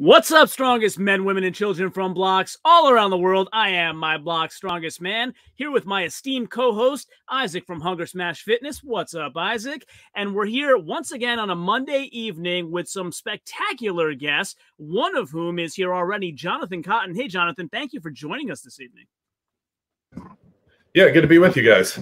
What's up, strongest men, women, and children from blocks all around the world? I am my block's strongest man, here with my esteemed co host, Isaac from Hunger Smash Fitness. What's up, Isaac? And we're here once again on a Monday evening with some spectacular guests, one of whom is here already, Jonathan Cotton. Hey, Jonathan, thank you for joining us this evening. Yeah, good to be with you guys.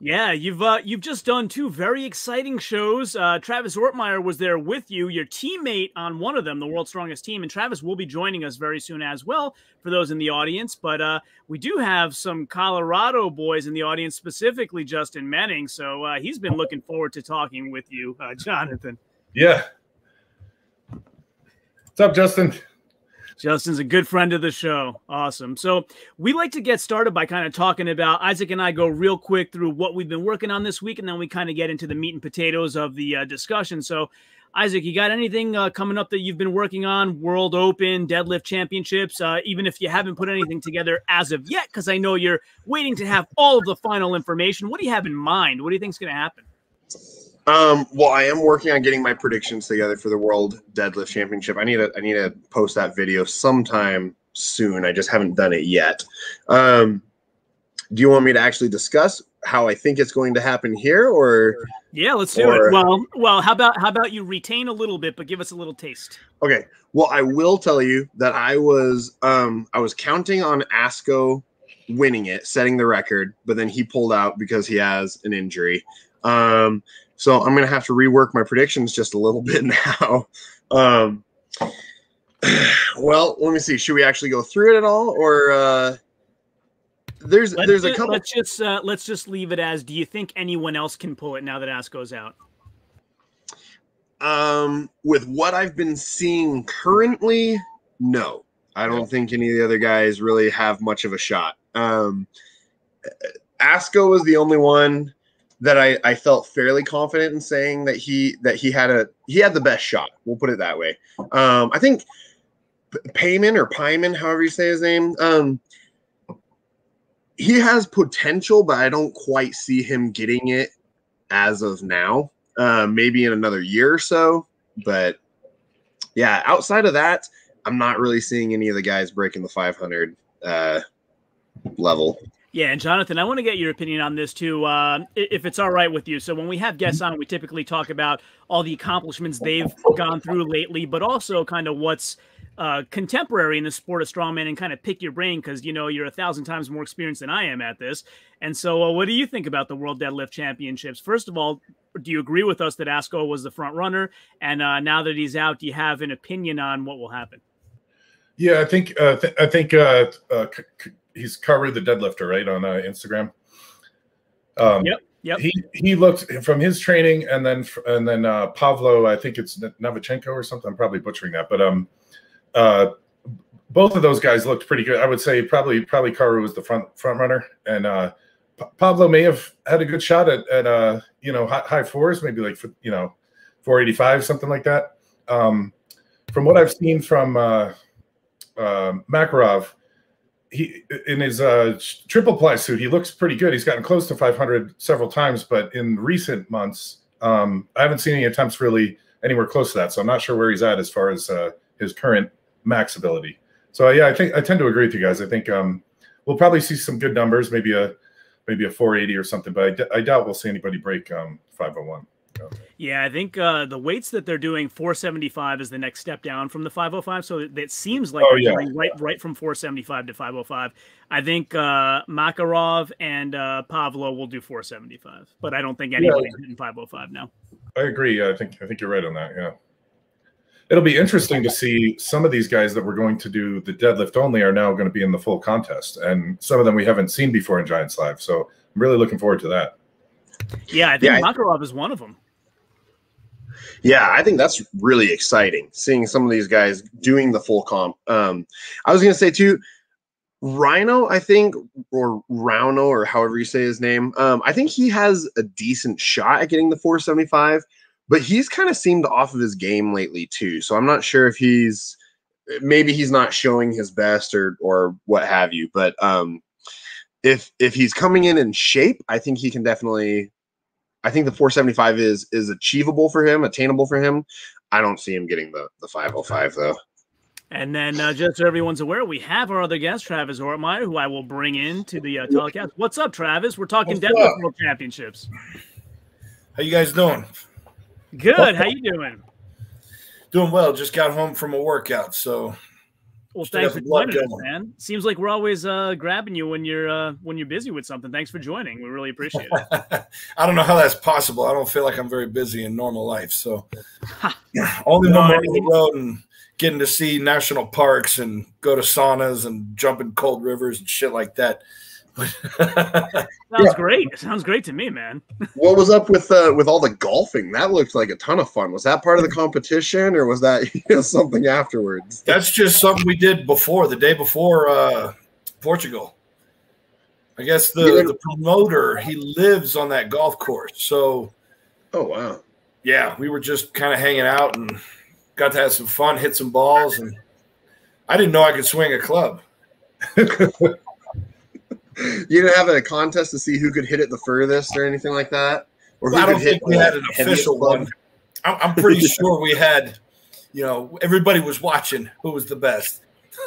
Yeah, you've uh, you've just done two very exciting shows. Uh, Travis Ortmayer was there with you, your teammate on one of them, the World's Strongest Team, and Travis will be joining us very soon as well for those in the audience. But uh, we do have some Colorado boys in the audience, specifically Justin Menning. So uh, he's been looking forward to talking with you, uh, Jonathan. Yeah. What's up, Justin? Justin's a good friend of the show. Awesome. So we like to get started by kind of talking about Isaac and I go real quick through what we've been working on this week, and then we kind of get into the meat and potatoes of the uh, discussion. So, Isaac, you got anything uh, coming up that you've been working on? World Open, deadlift championships, uh, even if you haven't put anything together as of yet, because I know you're waiting to have all of the final information. What do you have in mind? What do you think is going to happen? Um, well, I am working on getting my predictions together for the World Deadlift Championship. I need to I need to post that video sometime soon. I just haven't done it yet. Um, do you want me to actually discuss how I think it's going to happen here, or yeah, let's do or, it. Well, well, how about how about you retain a little bit, but give us a little taste? Okay. Well, I will tell you that I was um I was counting on Asco winning it, setting the record, but then he pulled out because he has an injury. Um, so I'm going to have to rework my predictions just a little bit now. Um, well, let me see. Should we actually go through it at all, or uh, there's let's there's a couple? Let's just uh, let's just leave it as. Do you think anyone else can pull it now that Asko's out? Um, with what I've been seeing currently, no. I don't think any of the other guys really have much of a shot. Um, Asko was the only one that I, I felt fairly confident in saying that he that he had a he had the best shot. We'll put it that way. Um, I think Payman or Pyman, however you say his name, um, he has potential, but I don't quite see him getting it as of now. Uh, maybe in another year or so, but yeah, outside of that, I'm not really seeing any of the guys breaking the 500 uh, level. Yeah, and Jonathan, I want to get your opinion on this too, uh, if it's all right with you. So, when we have guests on, we typically talk about all the accomplishments they've gone through lately, but also kind of what's uh, contemporary in the sport of strongman and kind of pick your brain because you know you're a thousand times more experienced than I am at this. And so, uh, what do you think about the World Deadlift Championships? First of all, do you agree with us that Asko was the front runner? And uh, now that he's out, do you have an opinion on what will happen? Yeah, I think uh, th- I think uh, uh, c- he's covered the deadlifter right on uh, Instagram. Um, yep. Yep. He he looked from his training, and then and then uh, Pavlo. I think it's Novachenko or something. I'm probably butchering that, but um, uh, both of those guys looked pretty good. I would say probably probably Karu was the front front runner, and uh, P- Pavlo may have had a good shot at at uh, you know high, high fours, maybe like you know 485 something like that. Um, from what I've seen from uh, uh, Makarov, he in his uh, triple ply suit, he looks pretty good. He's gotten close to 500 several times, but in recent months, um, I haven't seen any attempts really anywhere close to that. So I'm not sure where he's at as far as uh, his current max ability. So yeah, I think I tend to agree with you guys. I think um, we'll probably see some good numbers, maybe a maybe a 480 or something, but I, doubt we'll see anybody break um, 501. Yeah, I think uh, the weights that they're doing 475 is the next step down from the 505. So it, it seems like oh, yeah. right right from 475 to 505. I think uh, Makarov and uh, Pavlo will do 475, but I don't think anybody's yeah. hitting 505 now. I agree. I think I think you're right on that. Yeah. It'll be interesting to see some of these guys that we're going to do the deadlift only are now going to be in the full contest, and some of them we haven't seen before in Giants Live. So I'm really looking forward to that. Yeah, I think yeah, Makarov is one of them. Yeah, I think that's really exciting seeing some of these guys doing the full comp. Um, I was going to say too, Rhino, I think, or Rauno, or however you say his name. Um, I think he has a decent shot at getting the 475, but he's kind of seemed off of his game lately too. So I'm not sure if he's maybe he's not showing his best or or what have you. But um, if if he's coming in in shape, I think he can definitely I think the 475 is is achievable for him, attainable for him. I don't see him getting the the 505 though. And then, uh, just so everyone's aware, we have our other guest, Travis Ortmayer, who I will bring in to the uh, telecast. What's up, Travis? We're talking What's Denver World Championships. How you guys doing? Good. How you doing? Doing well. Just got home from a workout, so. Well, thanks for joining us, man. Seems like we're always uh, grabbing you when you're uh, when you're busy with something. Thanks for joining. We really appreciate it. I don't know how that's possible. I don't feel like I'm very busy in normal life, so only when we're on the road and getting to see national parks and go to saunas and jump in cold rivers and shit like that. Sounds yeah. great. It sounds great to me, man. what was up with uh, with all the golfing? That looked like a ton of fun. Was that part of the competition, or was that you know, something afterwards? That's just something we did before the day before uh, Portugal. I guess the, yeah. the promoter he lives on that golf course, so. Oh wow! Yeah, we were just kind of hanging out and got to have some fun, hit some balls, and I didn't know I could swing a club. you didn't have a contest to see who could hit it the furthest or anything like that, or I don't think we had an official one. I'm pretty sure we had. You know, everybody was watching who was the best.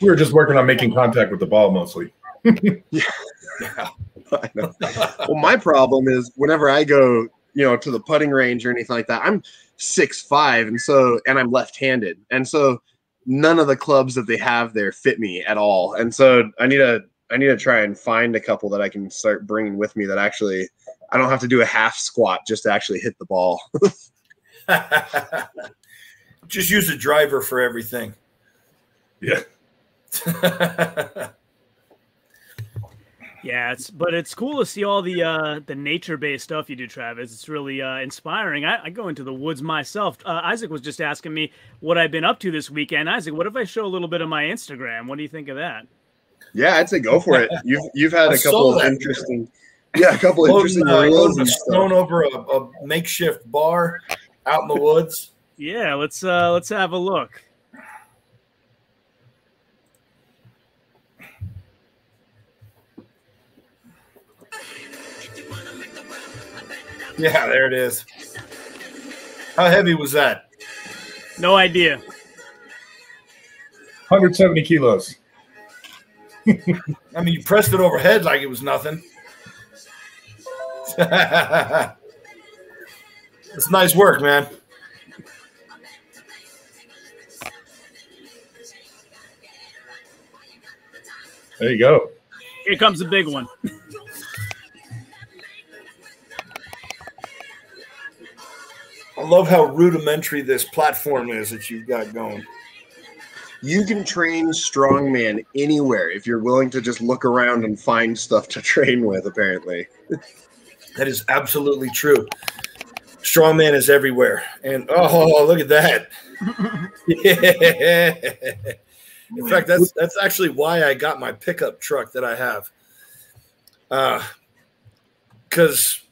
we were just working on making contact with the ball mostly. yeah. yeah. well, my problem is whenever I go you know, to the putting range or anything like that. I'm six five, and so and I'm left handed, and so none of the clubs that they have there fit me at all. And so I need to I need to try and find a couple that I can start bringing with me that actually I don't have to do a half squat just to actually hit the ball. just use a driver for everything. Yeah. Yeah, it's but it's cool to see all the uh, the nature based stuff you do, Travis. It's really uh, inspiring. I, I, go into the woods myself. Uh, Isaac was just asking me what I've been up to this weekend. Isaac, what if I show a little bit of my Instagram? What do you think of that? Yeah, I'd say go for it. You've you've had a couple of interesting, yeah, a couple of interesting uh, and stone over a, a makeshift bar out in the woods. Yeah, let's uh let's have a look. Yeah, there it is. How heavy was that? No idea. 170 kilos. I mean, you pressed it overhead like it was nothing. it's nice work, man. There you go. Here comes the big one. love how rudimentary this platform is that you've got going. You can train strongman anywhere if you're willing to just look around and find stuff to train with, apparently. that is absolutely true. Strongman is everywhere. And oh, look at that. yeah. In fact, that's that's actually why I got my pickup truck that I have. Uh because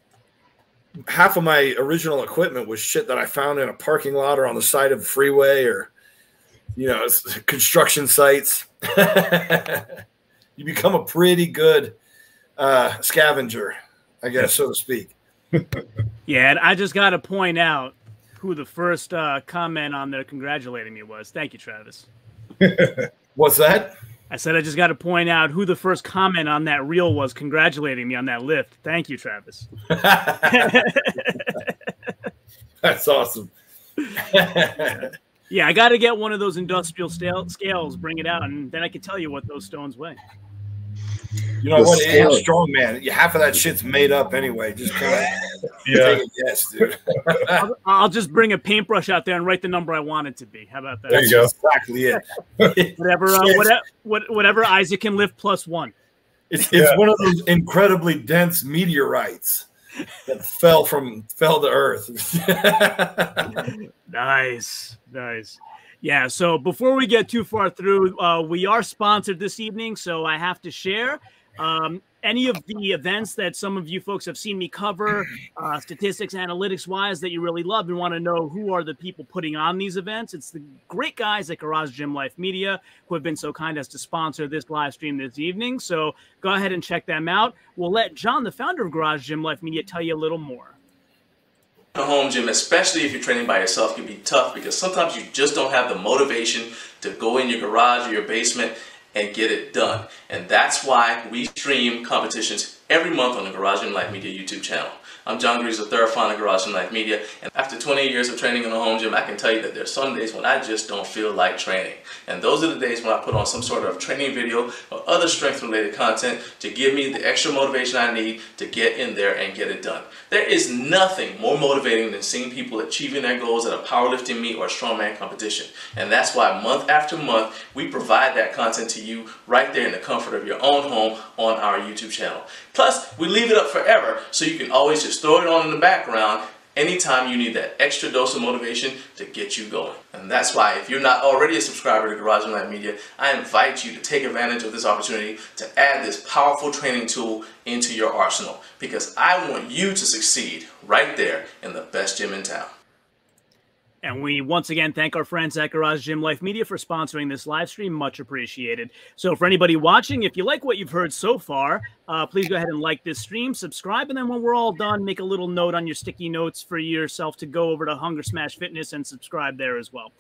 half of my original equipment was shit that I found in a parking lot or on the side of a freeway or, you know, construction sites. you become a pretty good uh, scavenger, I guess, so to speak. yeah, and I just got to point out who the first uh, comment on there congratulating me was. Thank you, Travis. What's that? I said I just got to point out who the first comment on that reel was congratulating me on that lift. Thank you, Travis. That's awesome. yeah, I got to get one of those industrial scales, bring it out, and then I can tell you what those stones weigh. You know the what? Scale. strong man. Half of that shit's made up anyway. Just kind of yeah. Yes, dude. I'll, I'll, just bring a paintbrush out there and write the number I want it to be. How about that? There you go. Exactly it. whatever, uh, whatever, whatever Isaac can lift plus one. It's, it's yeah. one of those incredibly dense meteorites that fell from fell to earth. nice, nice. Yeah. So before we get too far through, uh, we are sponsored this evening, so I have to share. Um, any of the events that some of you folks have seen me cover, uh, statistics, analytics wise, that you really love and want to know who are the people putting on these events, it's the great guys at Garage Gym Life Media who have been so kind as to sponsor this live stream this evening. So go ahead and check them out. We'll let John, the founder of Garage Gym Life Media, tell you a little more. A home gym, especially if you're training by yourself, can be tough because sometimes you just don't have the motivation to go in your garage or your basement and get it done. And that's why we stream competitions every month on the Garage Gym Life Media YouTube channel. I'm John the third founder of Garage Gym Life Media, and after 20 years of training in the home gym, I can tell you that there's some days when I just don't feel like training. And those are the days when I put on some sort of training video or other strength-related content to give me the extra motivation I need to get in there and get it done. There is nothing more motivating than seeing people achieving their goals at a powerlifting meet or a strongman competition. And that's why month after month, we provide that content to you right there in the comfort of your own home on our YouTube channel. Plus, we leave it up forever so you can always just throw it on in the background anytime you need that extra dose of motivation to get you going. And that's why if you're not already a subscriber to Garage Life Media, I invite you to take advantage of this opportunity to add this powerful training tool into your arsenal because I want you to succeed right there in the best gym in town. And we once again thank our friends at Garage Gym Life Media for sponsoring this live stream. Much appreciated. So, for anybody watching, if you like what you've heard so far, uh, please go ahead and like this stream, subscribe, and then when we're all done, make a little note on your sticky notes for yourself to go over to Hunger Smash Fitness and subscribe there as well.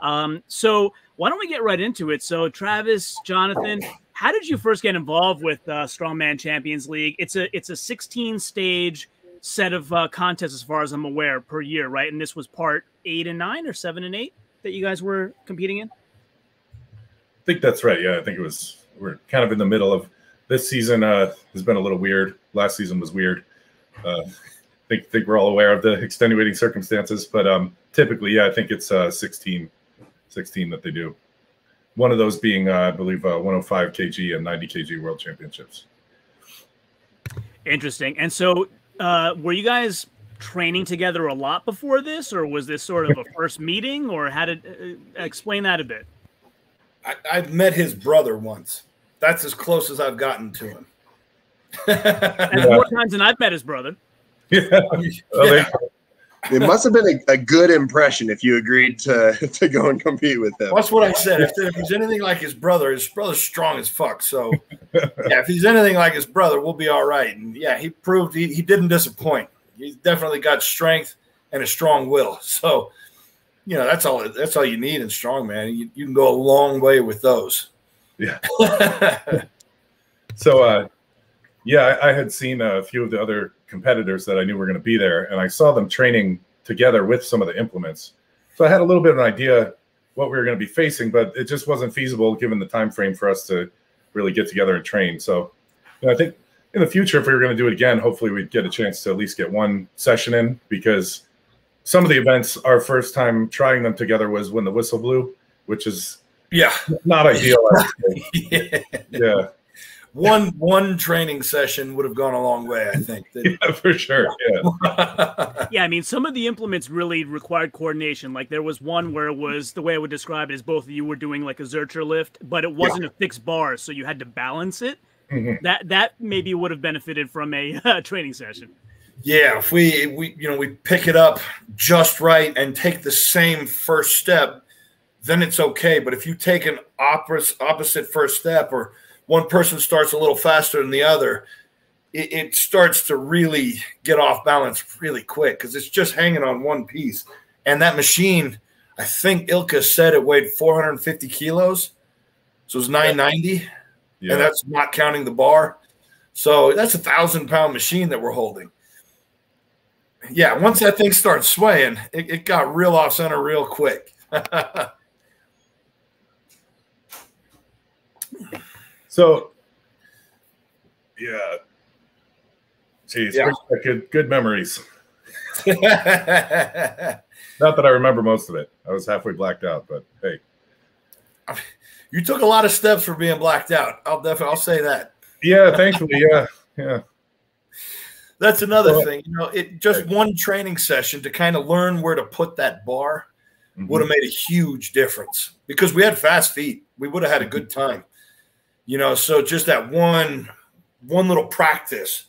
Um, so, why don't we get right into it? So, Travis, Jonathan, how did you first get involved with uh, Strongman Champions League? It's a it's a 16 stage set of uh, contests, as far as I'm aware, per year, right? And this was part eight and nine, or seven and eight that you guys were competing in. I think that's right. Yeah, I think it was. We're kind of in the middle of this season. Uh, has been a little weird. Last season was weird. Uh, I think think we're all aware of the extenuating circumstances, but um, typically, yeah, I think it's uh, 16, 16 that they do. One of those being, uh, I believe, uh, 105 kg and 90 kg world championships. Interesting. And so, uh, were you guys training together a lot before this, or was this sort of a first meeting, or how did uh, explain that a bit? I, I've met his brother once. That's as close as I've gotten to him. and more times than I've met his brother. Yeah. Well, Yeah. It must have been a, a good impression if you agreed to to go and compete with him. That's what I said. If, if he's anything like his brother, his brother's strong as fuck. So, yeah, if he's anything like his brother, we'll be all right. And yeah, he proved he, he didn't disappoint. He's definitely got strength and a strong will. So, you know, that's all that's all you need in strong, man. You, you can go a long way with those. Yeah. So, uh, yeah, I, I had seen a few of the other competitors that I knew were going to be there, and I saw them training together with some of the implements. So I had a little bit of an idea what we were going to be facing, but it just wasn't feasible given the time frame for us to really get together and train. So you know, I think in the future, if we were going to do it again, hopefully we'd get a chance to at least get one session in because some of the events, our first time trying them together was when the whistle blew, which is yeah. not ideal. I would say. yeah. yeah. One one training session would have gone a long way, I think. Yeah, for sure. Yeah. Yeah, I mean, some of the implements really required coordination. Like there was one where it was the way I would describe it is both of you were doing like a Zercher lift, but it wasn't a fixed bar, so you had to balance it. Mhm. That that maybe would have benefited from a uh, training session. Yeah, if we we you know we pick it up just right and take the same first step, then it's okay. But if you take an opposite opposite first step, or one person starts a little faster than the other, it, it starts to really get off balance really quick because it's just hanging on one piece. And that machine, I think Ilkka said it weighed 450 kilos, so it was 990, Yeah. and that's not counting the bar. So that's a thousand pound machine that we're holding yeah, once that thing starts swaying, it, it got real off center real quick. So, yeah. Geez, Yeah. good good memories. Not that I remember most of it. I was halfway blacked out, but hey, You took a lot of steps for being blacked out. I'll definitely I'll say that. yeah. Thankfully, yeah, yeah, That's another Well- thing. You know, it just one training session to kind of learn where to put that bar Mhm. would have made a huge difference because we had fast feet. We would have had a good time. You know, so just that one one little practice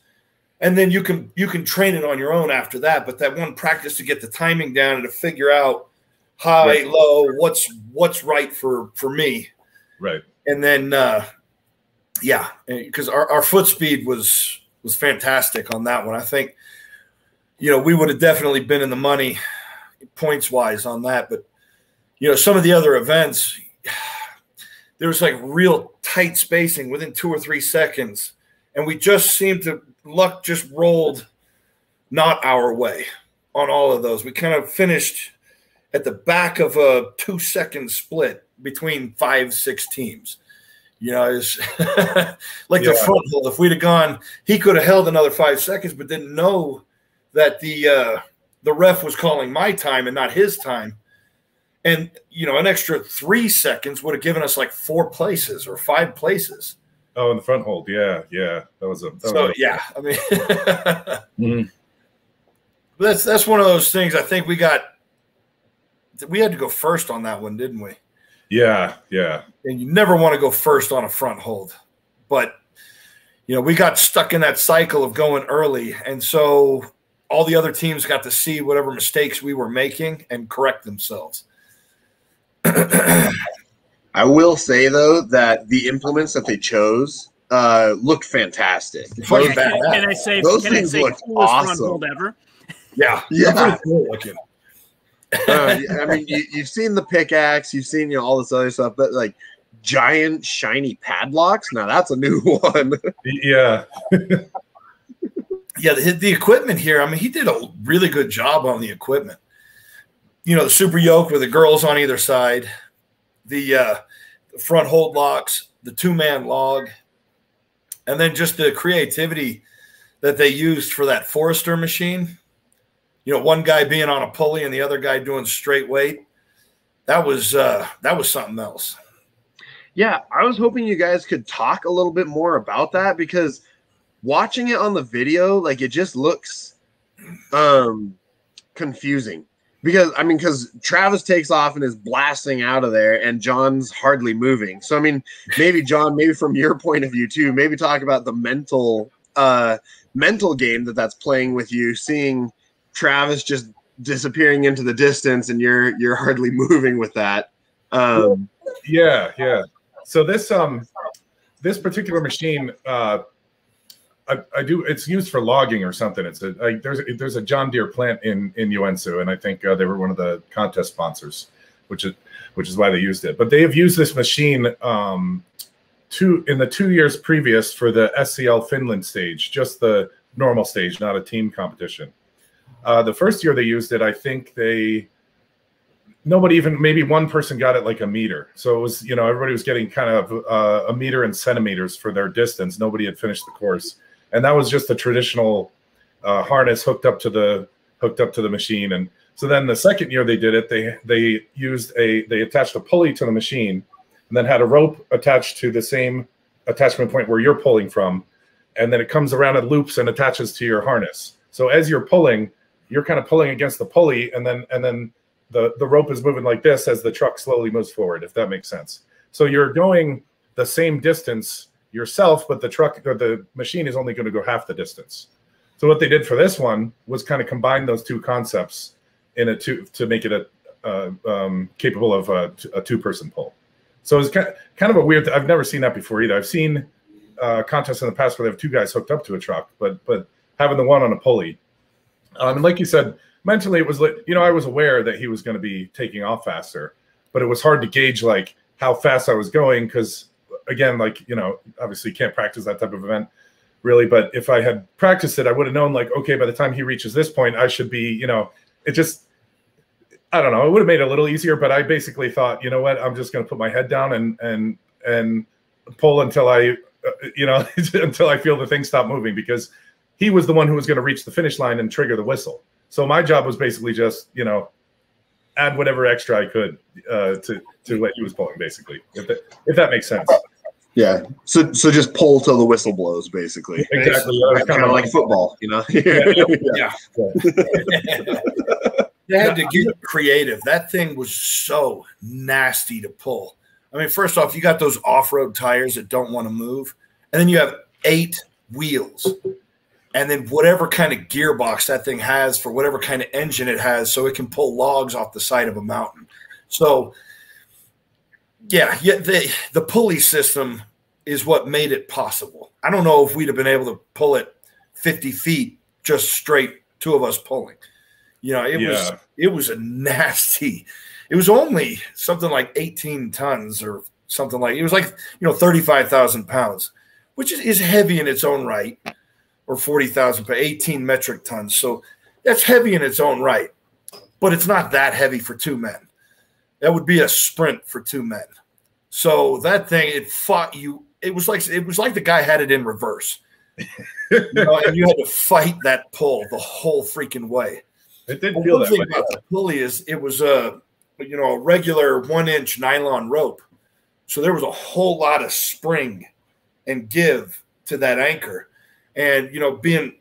and then you can you can train it on your own after that, but that one practice to get the timing down and to figure out high, Right. low, what's what's right for for me. right. And then uh yeah, because our, our foot speed was was fantastic on that one. I think you know, we would have definitely been in the money points wise on that. But you know, some of the other events, there was like real tight spacing within two or three seconds, and we just seemed to luck just rolled not our way on all of those. We kind of finished at the back of a two second split between five, six teams. You know, it's like yeah. the front hold. If we'd have gone, he could have held another five seconds, but didn't know that the uh, the ref was calling my time and not his time. And you know, an extra three seconds would have given us like four places or five places. Oh, in the front hold, yeah, yeah, that was a. That so was a, yeah, I mean, mm-hmm. that's that's one of those things. I think we got. We had to go first on that one, didn't we? Yeah, yeah. And you never want to go first on a front hold, but you know we got stuck in that cycle of going early, and so all the other teams got to see whatever mistakes we were making and correct themselves. I will say though that the implements that they chose uh, looked fantastic. Can, can, I say? Those can things I say look awesome. ever? Yeah, yeah. uh, I mean, you, have seen the pickaxe, you've seen you know all this other stuff, but like giant shiny padlocks. Now that's a new one. yeah. yeah, the, the equipment here. I mean, he did a really good job on the equipment. You know, the super yoke with the girls on either side, the, uh, front hold locks, the two man log, and then just the creativity that they used for that Forester machine you know, one guy being on a pulley and the other guy doing straight weight. That was uh, that was something else. Yeah, I was hoping you guys could talk a little bit more about that because watching it on the video, like it just looks um confusing. Because I mean, because Travis takes off and is blasting out of there, and John's hardly moving. So I mean, maybe John, maybe from your point of view too, maybe talk about the mental uh mental game that that's playing with you, seeing Travis just disappearing into the distance and you're you're hardly moving with that. Um, yeah, yeah. So this um this particular machine uh I, I do it's used for logging or something. It's there's a, there's a John Deere plant in in Joensuu and I think uh, they were one of the contest sponsors, which is which is why they used it. But they have used this machine um two in the two years previous for the SCL Finland stage, just the normal stage, not a team competition. Uh, the first year they used it, I think they nobody even maybe one person got it like a meter. So it was you know everybody was getting kind of uh, a meter in centimeters for their distance. Nobody had finished the course, and that was just a traditional uh, harness hooked up to the hooked up to the machine. And so then the second year they did it, they they used a they attached a pulley to the machine, and then had a rope attached to the same attachment point where you're pulling from, and then it comes around and loops and attaches to your harness. So as you're pulling, you're kind of pulling against the pulley and then and then the the rope is moving like this as the truck slowly moves forward if that makes sense so you're going the same distance yourself but the truck or the machine is only going to go half the distance. So what they did for this one was kind of combine those two concepts in a two to make it a um, capable of a, a two person pull. So it's kind of, kind of a weird i've never seen that before either. I've seen uh, contests in the past where they have two guys hooked up to a truck but but having the one on a pulley. Um, and like you said, mentally it was like you know I was aware that he was going to be taking off faster, but it was hard to gauge like how fast I was going because again, like you know, obviously you can't practice that type of event really. But if I had practiced it, I would have known like okay, by the time he reaches this point, I should be you know it just I don't know. It would have made it a little easier, but I basically thought, you know what, I'm just going to put my head down and and and pull until I, uh, you know, until I feel the thing stop moving because he was the one who was going to reach the finish line and trigger the whistle. So my job was basically just, you know, add whatever extra I could uh, to to what he was pulling, basically, if that, if that makes sense. Yeah. So so just pull till the whistle blows, basically. Exactly. Kind of like football, you know. yeah. yeah. they had to get creative. That thing was so nasty to pull. I mean, first off, you got those off-road tires that don't want to move, and then you have eight wheels and then whatever kind of gearbox that thing has for whatever kind of engine it has so it can pull logs off the side of a mountain so yeah yeah the, the pulley system is what made it possible i don't know if we'd have been able to pull it 50 feet just straight two of us pulling. You know, it was it was a nasty. It was only something like 18 tons or something like it was like you know 35,000 pounds, which is, heavy in its own right, or 40,000 per 18 metric tons. So that's heavy in its own right, but it's not that heavy for two men. That would be a sprint for two men. So that thing, it fought you. It was like it was like the guy had it in reverse. you know, and you had to fight that pull the whole freaking way. It did Well, feel one that thing way. about the pulley is it was a you know a regular one inch nylon rope, so there was a whole lot of spring and give to that anchor, and you know being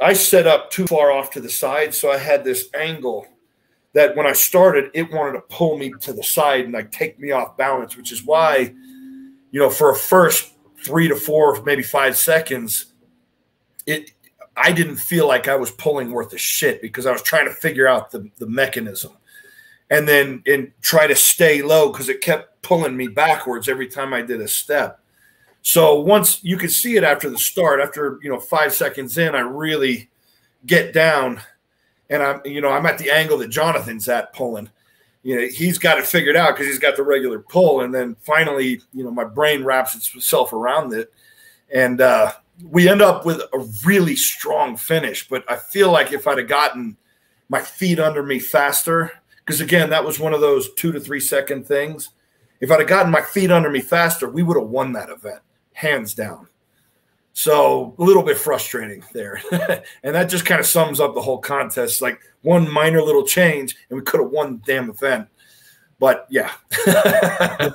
I set up too far off to the side, so I had this angle that when I started, it wanted to pull me to the side and like take me off balance, which is why you know for a first three to four maybe five seconds it I didn't feel like I was pulling worth a shit because I was trying to figure out the, the mechanism and then and try to stay low because it kept pulling me backwards every time I did a step. So once you could see it after the start, after you know five seconds in, I really get down and I'm you know I'm at the angle that Jonathan's at pulling. You know he's got it figured out because he's got the regular pull, and then finally you know my brain wraps itself around it, and uh, we end up with a really strong finish. But I feel like if I'd have gotten my feet under me faster, because again, that was one of those two to three second things. If I'd have gotten my feet under me faster, we would have won that event, hands down. So a little bit frustrating there. and that just kind of sums up the whole contest. Like one minor little change, and we could have won the damn event. But yeah. that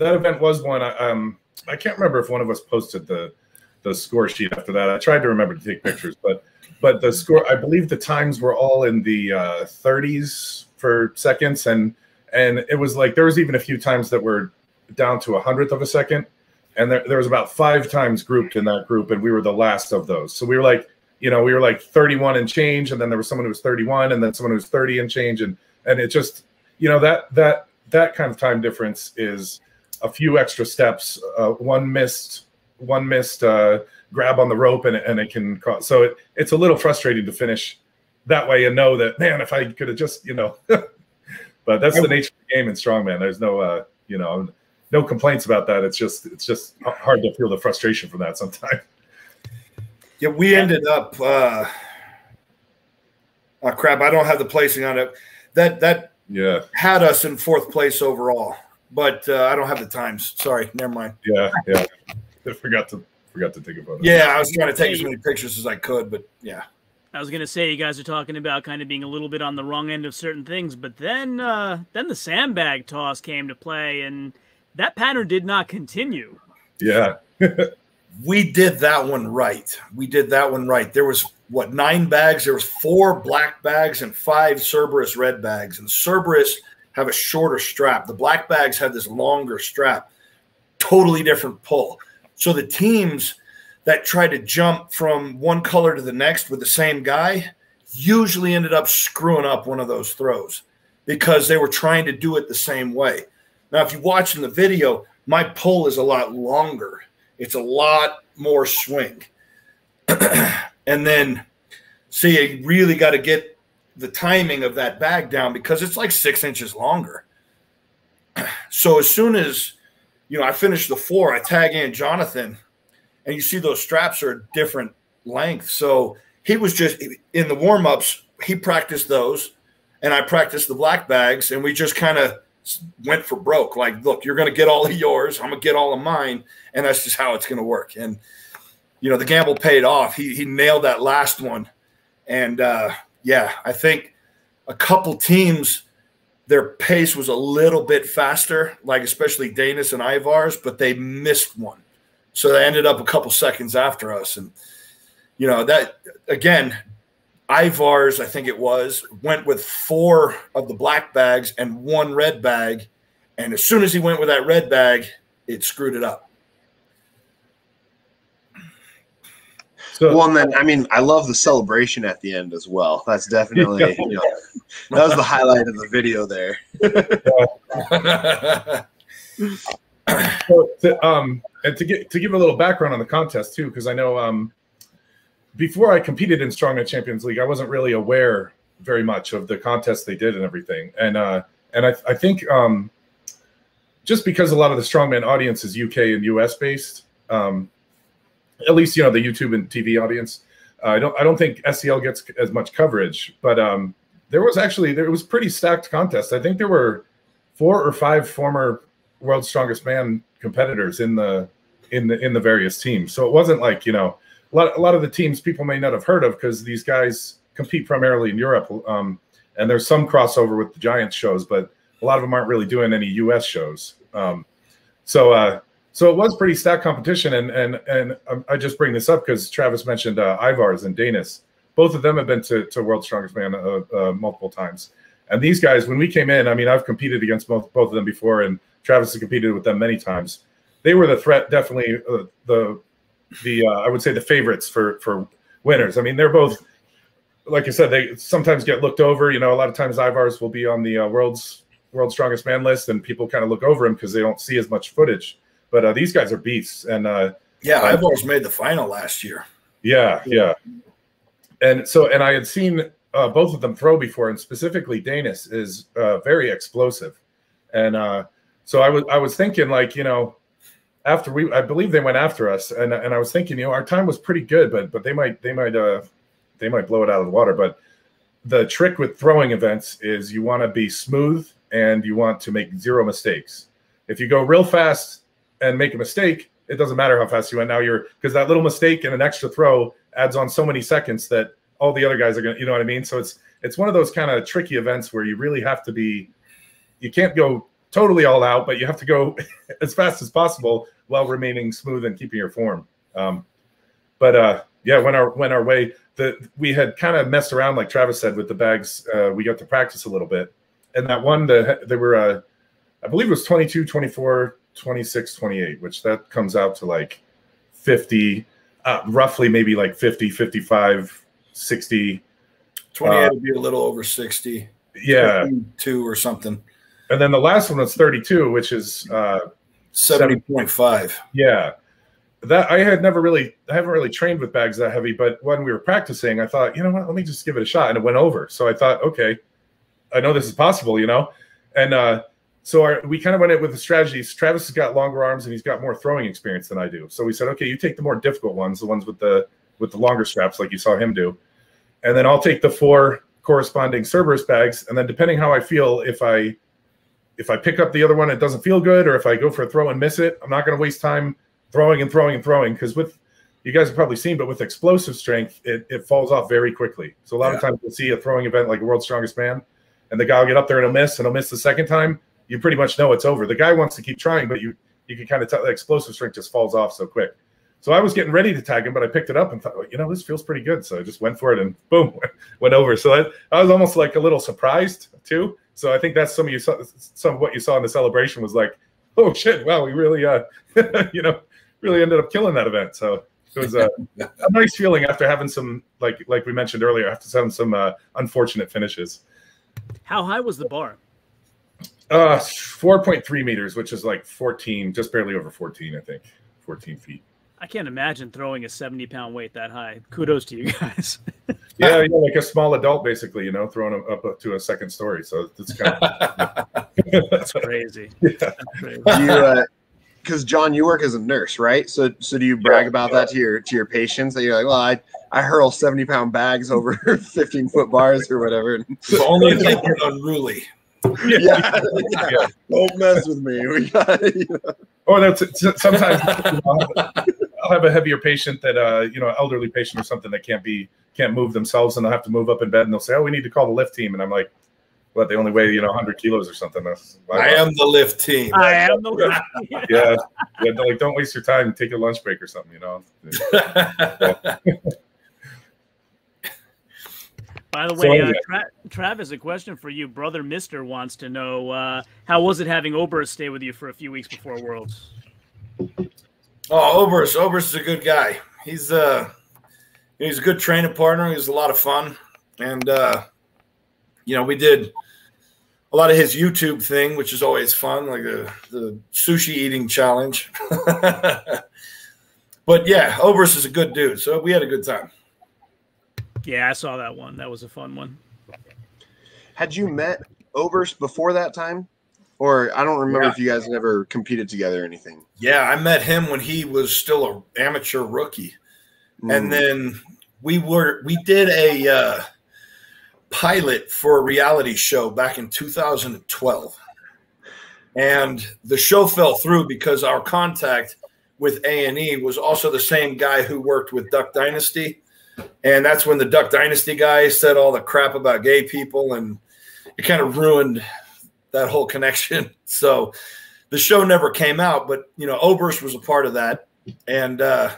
event was one. I, um, I can't remember if one of us posted the the score sheet after that. I tried to remember to take pictures, but but the score. I believe the times were all in the uh, 30s for seconds, and and it was like there was even a few times that were down to a hundredth of a second, and there, there was about five times grouped in that group, and we were the last of those. So we were like, you know, we were like 31 and change, and then there was someone who was 31, and then someone who was 30 and change, and and it just, you know, that that that kind of time difference is a few extra steps, uh, one missed, one missed uh, grab on the rope, and, and it can cause. So it, it's a little frustrating to finish that way and know that man, if I could have just, you know, but that's the nature of the game in strongman. There's no, uh, you know, no complaints about that. It's just, it's just hard to feel the frustration from that sometimes. Yeah, we ended up. uh Oh crap! I don't have the placing on it. That that Yeah, had us in fourth place overall, but uh, I don't have the times. Sorry, never mind. yeah, yeah. I forgot to forgot to take a photo. Yeah, I was trying to take as many pictures as I could, but yeah. I was gonna say you guys are talking about kind of being a little bit on the wrong end of certain things, but then uh, then the sandbag toss came to play, and that pattern did not continue. yeah, we did that one right. We did that one right. There was what nine bags? There was four black bags and five Cerberus red bags. And Cerberus have a shorter strap. The black bags had this longer strap. Totally different pull. So the teams that tried to jump from one color to the next with the same guy usually ended up screwing up one of those throws because they were trying to do it the same way. Now, if you watch in the video, my pull is a lot longer. It's a lot more swing. and then, see, you really got to get the timing of that bag down because it's like six inches longer. So as soon as, you know, I finish the four, I tag in Jonathan, and you see those straps are a different length. So he was just in the warm ups, he practiced those, and I practiced the black bags, and we just kind of went for broke. Like, look, you're going to get all of yours, I'm going to get all of mine, and that's just how it's going to work. And you know, the gamble paid off. He he nailed that last one, and uh, yeah, I think a couple teams. Their pace was a little bit faster, like especially Dainis and Aivars, but they missed one. So they ended up a couple seconds after us. And, you know, that again, Aivars, I think it was, went with four of the black bags and one red bag. And as soon as he went with that red bag, it screwed it up. So Well, and then I mean, I love the celebration at the end as well. That's definitely you know, that was the highlight of the video there. so to, um, and to get to give a little background on the contest too, because I know um, before I competed in Strongman Champions League, I wasn't really aware very much of the contests they did and everything. And uh, and I, I think um, just because a lot of the strongman audience is UK and US based, um, at least you know the YouTube and TV audience. Uh, I don't I don't think SCL gets as much coverage, but um, there was actually there was pretty stacked contest. I think there were four or five former World's Strongest Man competitors in the in the in the various teams. So it wasn't like you know a lot a lot of the teams people may not have heard of because these guys compete primarily in Europe, um, and there's some crossover with the Giants shows, but a lot of them aren't really doing any U.S. shows. Um, so uh, so it was pretty stacked competition, and and and I just bring this up because Travis mentioned uh, Aivars and Dainis. Both of them have been to, to World's Strongest Man uh, uh, multiple times, and these guys, when we came in, I mean, I've competed against both both of them before, and Travis has competed with them many times. They were the threat, definitely uh, the the uh, I would say the favorites for for winners. I mean, they're both like I said, they sometimes get looked over. You know, a lot of times Aivars will be on the uh, world's world's strongest man list, and people kind of look over him because they don't see as much footage. But uh, these guys are beasts, and uh, yeah, Aivars made the final last year. Yeah, yeah, and so and I had seen uh, both of them throw before, and specifically Dainis is uh, very explosive, and uh, so I was I was thinking like you know after we I believe they went after us, and and I was thinking you know our time was pretty good, but but they might they might uh they might blow it out of the water. But the trick with throwing events is you want to be smooth and you want to make zero mistakes. If you go real fast and make a mistake, it doesn't matter how fast you went. Now you're because that little mistake and an extra throw adds on so many seconds that all the other guys are gonna, you know what I mean? So it's it's one of those kind of tricky events where you really have to be you can't go totally all out, but you have to go as fast as possible while remaining smooth and keeping your form. Um, but uh, yeah, went our went our way. The we had kind of messed around, like Travis said, with the bags. Uh, we got to practice a little bit, and that one, the, they were, uh, I believe it was 22, 24, 26, 28, which that comes out to like 50, uh, roughly maybe like 50, 55, 60. 28 uh, would be a little over 60. Yeah. Two or something. And then the last one was 32, which is uh, 70.5. Yeah. That I had never really, I haven't really trained with bags that heavy, but when we were practicing, I thought, you know what, let me just give it a shot. And it went over. So I thought, okay, I know this is possible, you know? And uh, so our, we kind of went in with the strategies. Travis has got longer arms and he's got more throwing experience than I do. So we said, okay, you take the more difficult ones, the ones with the with the longer straps, like you saw him do, and then I'll take the four corresponding Cerberus bags. And then depending how I feel, if I if I pick up the other one, it doesn't feel good, or if I go for a throw and miss it, I'm not going to waste time throwing and throwing and throwing because with you guys have probably seen, but with explosive strength, it, it falls off very quickly. So a lot yeah. of times you'll see a throwing event like World's Strongest Man, and the guy will get up there and he'll miss and he'll miss the second time, you pretty much know it's over. The guy wants to keep trying, but you you can kind of tell the explosive strength just falls off so quick. So I was getting ready to tag him, but I picked it up and thought, well, you know, this feels pretty good. So I just went for it and boom, went over. So I, I was almost like a little surprised too. So I think that's some of you saw, some of what you saw in the celebration was like, oh shit, wow, we really, uh, you know, really ended up killing that event. So it was a, a nice feeling after having some, like like we mentioned earlier, after having some uh, unfortunate finishes. How high was the bar? Uh, 4.3 meters, which is like 14, just barely over 14, I think, 14 feet. I can't imagine throwing a 70 pound weight that high. Kudos to you guys. yeah, yeah, like a small adult, basically, you know, throwing them up to a second story. So it's kind of that's crazy. Yeah. That's crazy. You, uh, because John, you work as a nurse, right? So, so do you brag about that to your to your patients that you're like, well, I I hurl seventy pound bags over fifteen foot bars or whatever. If only if they were unruly. Yeah, yeah. yeah. don't mess with me. We got, you know. Or that's sometimes I'll have a heavier patient that uh, you know, elderly patient or something that can't be can't move themselves, and they'll have to move up in bed, and they'll say, "Oh, we need to call the lift team," and I'm like, what they only weigh you know 100 kilos or something. That's, I am the lift team. I am the lift. yeah, yeah. Like, don't waste your time. Take a lunch break or something. You know. By the way, so, uh, Tra- Travis, a question for you. Brother Mister wants to know uh, how was it having Oberst stay with you for a few weeks before Worlds? Oh, Oberst, Oberst is a good guy. He's uh he's a good training partner. He's a lot of fun, and uh, you know we did a lot of his YouTube thing, which is always fun, like the the sushi eating challenge. but yeah, Oberst is a good dude, so we had a good time. Yeah, I saw that one. That was a fun one. Had you met Oberst before that time? Or I don't remember Yeah. if you guys ever competed together or anything. Yeah, I met him when he was still an amateur rookie. Mm. and then we were we did a uh, pilot for a reality show back in 2012 and the show fell through because our contact with a&e was also the same guy who worked with duck dynasty and that's when the duck dynasty guy said all the crap about gay people and it kind of ruined that whole connection so the show never came out but you know oberst was a part of that and uh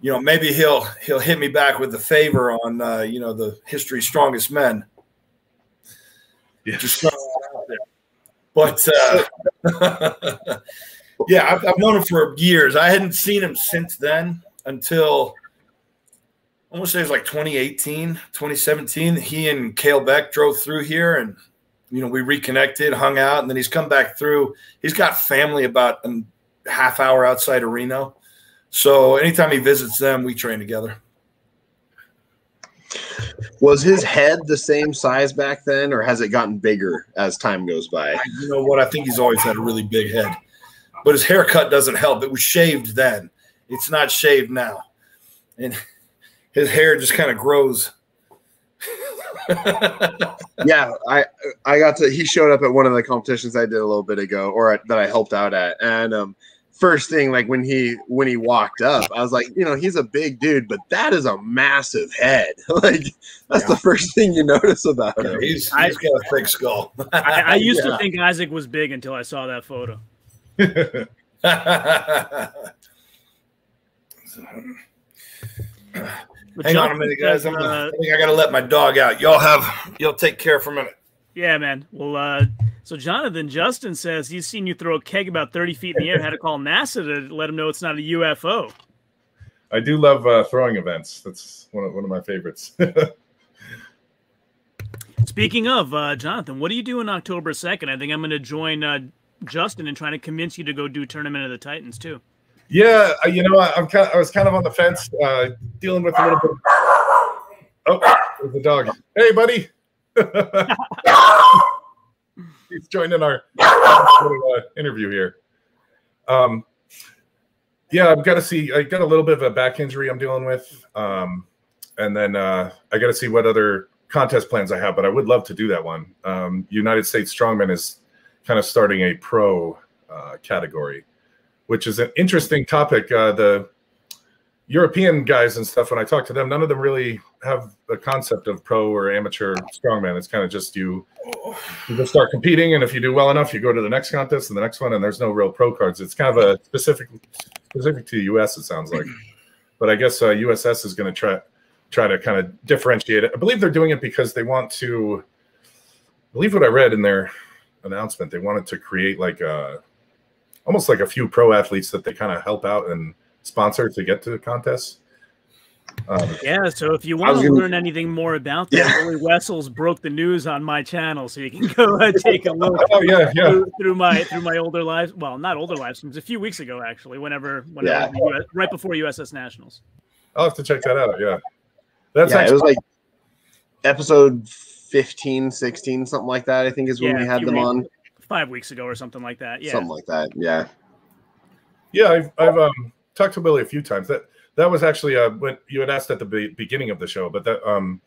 you know, maybe he'll he'll hit me back with the favor on uh, you know the history's strongest men. Yeah. Just out there. But uh, yeah, I've, I've known him for years. I hadn't seen him since then until I want to say it was like 2018, 2017. He and Cale Beck drove through here and you know we reconnected, hung out, and then he's come back through. He's got family about a half hour outside of Reno. So anytime he visits them, we train together. Was his head the same size back then, or has it gotten bigger as time goes by? You know what? I think he's always had a really big head, but his haircut doesn't help. It was shaved then. It's not shaved now, and his hair just kind of grows. yeah, I I got to. He showed up at one of the competitions I did a little bit ago, or that I helped out at, and um, first thing like when he when he walked up, I was like, you know, he's a big dude, but that is a massive head. like that's the first thing you notice about Yeah, him. he's, I- he's got a thick skull. I, I used Yeah. to think Isaac was big until I saw that photo. But Hang on a minute, guys. says, I'm gonna, uh, I think I gotta let my dog out. Y'all have y'all take care for a minute. yeah, man. Well, uh, so Jonathan Justin says he's seen you throw a keg about 30 feet in the air. Had to call NASA to let him know it's not a UFO. I do love uh, throwing events. That's one of, one of my favorites. Speaking of uh, Jonathan, what do you do on October 2nd? I think I'm going to join uh, Justin in trying to convince you to go do Tournament of the Titans too. Yeah, you know, I, I'm kind. of, I was kind of on the fence, uh, dealing with a little bit. Oh, there's the dog. Hey, buddy. He's joining our uh, interview here. Um, yeah, I've got to see. I got a little bit of a back injury I'm dealing with, um, and then uh, I got to see what other contest plans I have. But I would love to do that one. Um, United States Strongman is kind of starting a pro uh, category, which is an interesting topic. Uh, the European guys and stuff, when I talk to them, none of them really have the concept of pro or amateur strongman. It's kind of just you, you just start competing, and if you do well enough, you go to the next contest and the next one, and there's no real pro cards. It's kind of a specific specific to the U.S. It sounds like, but I guess uh, USS is going to try try to kind of differentiate it. I believe they're doing it because they want to. I believe what I read in their announcement, they wanted to create like a almost like a few pro athletes that they kind of help out and sponsor to get to the contests. Um, Yeah, so if you want to gonna- learn anything more about that, Yeah. Willie Wessels broke the news on my channel, so you can go uh, take a look oh yeah, yeah. through, through my through my older lives. Well, not older live streams, a few weeks ago actually. Whenever, whenever Yeah. US, right before USS Nationals. I'll have to check that out. Yeah, that's yeah, it was like episode 15, 16, something like that. I think is when Yeah, we had them weeks- on, Five weeks ago or something like that. Yeah. something like that. Yeah. yeah. I've I've um, talked to Willie a few times. That that was actually uh, when you had asked at the be- beginning of the show, but that um,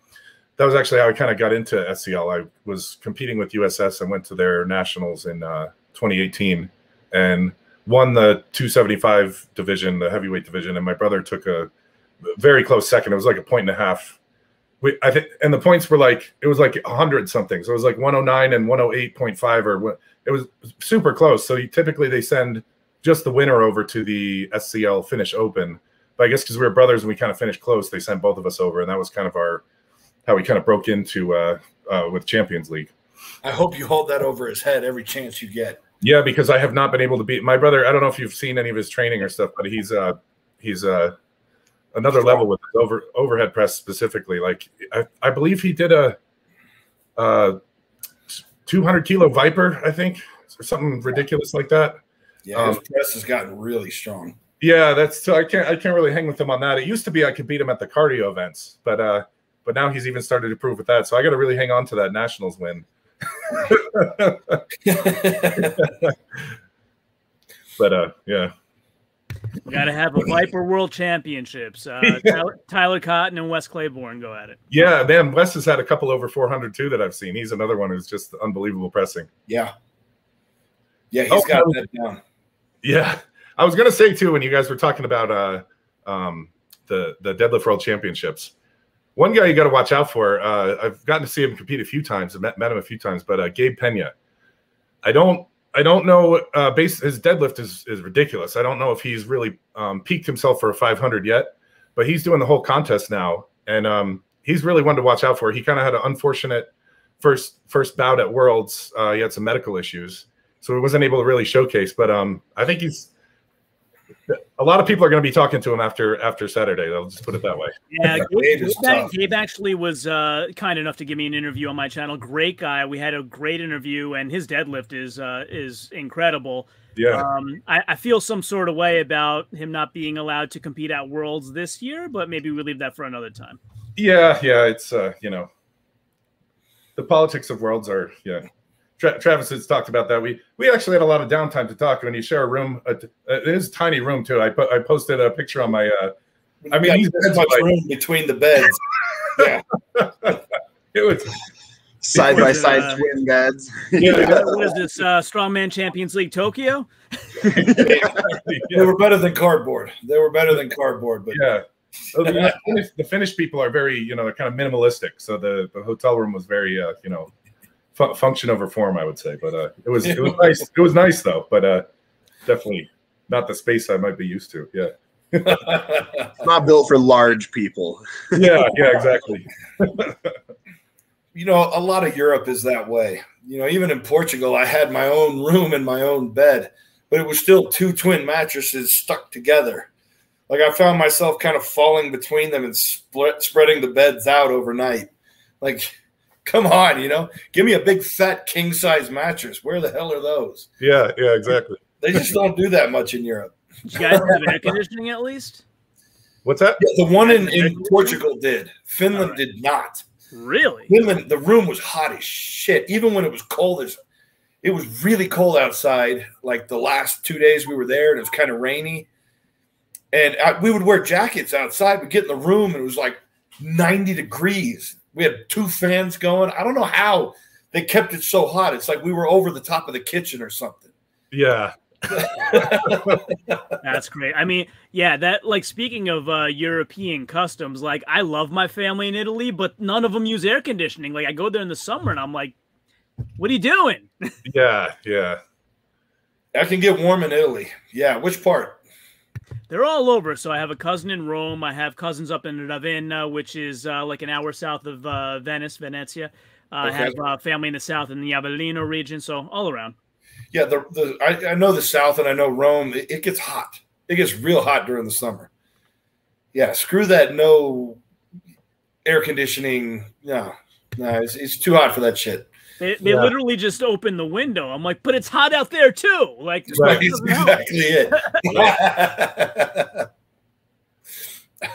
that was actually how I kind of got into SCL. I was competing with USS and went to their nationals in uh, 2018 and won the 275 division, the heavyweight division, and my brother took a very close second. It was like a point and a half. We, I think, and the points were like it was like hundred something. So it was like 109 and 108.5, or what? It was super close. So you, typically they send just the winner over to the SCL Finnish Open. But I guess because we were brothers and we kind of finished close, they sent both of us over, and that was kind of our how we kind of broke into uh, uh, with Champions League. I hope you hold that over his head every chance you get. Yeah, because I have not been able to beat my brother. I don't know if you've seen any of his training or stuff, but he's uh he's uh another level with his over overhead press specifically. Like I, I believe he did a uh 200 kilo Viper, I think, or something ridiculous like that. Yeah, his Um, press has gotten really strong. Yeah, that's so I can't I can't really hang with him on that. It used to be I could beat him at the cardio events, but uh but now he's even started to prove with that. So I got to really hang on to that Nationals win. but uh, yeah, We got to have a Viper World Championships. Uh, Tyler, Tyler Cotton and Wes Claiborne go at it. yeah, man. Wes has had a couple over 400 too that I've seen. He's another one who's just unbelievable pressing. yeah. Yeah, he's Oh, got no. that down. Yeah, I was gonna say too when you guys were talking about uh, um, the the deadlift world championships. One guy you got to watch out for. Uh, I've gotten to see him compete a few times. I met, met him a few times, but uh, Gabe Pena. I don't. I don't know. Uh, base his deadlift is is ridiculous. I don't know if he's really um, peaked himself for a 500 yet, but he's doing the whole contest now, and um, he's really one to watch out for. He kind of had an unfortunate first first bout at Worlds. Uh, he had some medical issues, so he wasn't able to really showcase. But um, I think he's a lot of people are going to be talking to him after after Saturday. I'll just put it that way. Yeah, Gabe Gabe, is Gabe, tough. Gabe actually was uh, kind enough to give me an interview on my channel. Great guy. We had a great interview, and his deadlift is uh, is incredible. Yeah, Um, I, I feel some sort of way about him not being allowed to compete at Worlds this year, but maybe we leave that for another time. yeah, yeah. It's uh, you know, the politics of worlds are yeah. Tra- Travis has talked about that. We we actually had a lot of downtime to talk. When you share a room, uh, it is a tiny room too. I put I posted a picture on my. Uh, I mean, Yeah, he's there's much like- room between the beds. yeah, it was Side by side Uh, twin beds. What- what is this? Uh, Strongman Champions League Tokyo? they yeah, were better than cardboard. They were better than cardboard. But yeah. So the, Finnish, the Finnish people are very, you know, they're kind of minimalistic. So the, the hotel room was very, uh, you know, fu- function over form, I would say. But uh, it was it was nice. It was nice though. But uh, definitely not the space I might be used to. Yeah, It's not built for large people. yeah, yeah, exactly. you know, a lot of Europe is that way. You know, even in Portugal, I had my own room and my own bed, but it was still two twin mattresses stuck together. Like I found myself kind of falling between them and split, spreading the beds out overnight. Like, come on, you know, give me a big fat king size mattress. Where the hell are those? Yeah, yeah, exactly. They just don't do that much in Europe. Did you guys have air conditioning at least? What's that? Yeah, the one in, in Portugal did. Finland did not. Really? Finland, the room was hot as shit. Even when it was cold as it was really cold outside. Like the last two days we were there, and it was kind of rainy. And I, we would wear jackets outside. We get in the room, and it was like 90 degrees. We had two fans going. I don't know how they kept it so hot. It's like we were over the top of the kitchen or something. Yeah, That's great. I mean, yeah, that like speaking of uh, European customs, like I love my family in Italy, but none of them use air conditioning. Like I go there in the summer and I'm like, what are you doing? yeah, yeah. I can get warm in Italy. Yeah, which part? They're all over. So I have a cousin in Rome. I have cousins up in Ravenna, which is uh, like an hour south of uh, Venice, Venezia. Uh, I have uh, family in the south in the Avellino region. So all around. Yeah, the, the I, I know the South and I know Rome. It, it gets hot. It gets real hot during the summer. Yeah, screw that. No air conditioning. No, no, it's, it's too hot for that shit. They, they Yeah. literally just open the window. I'm like, but it's hot out there too. Like, Right. That's what the hell? exactly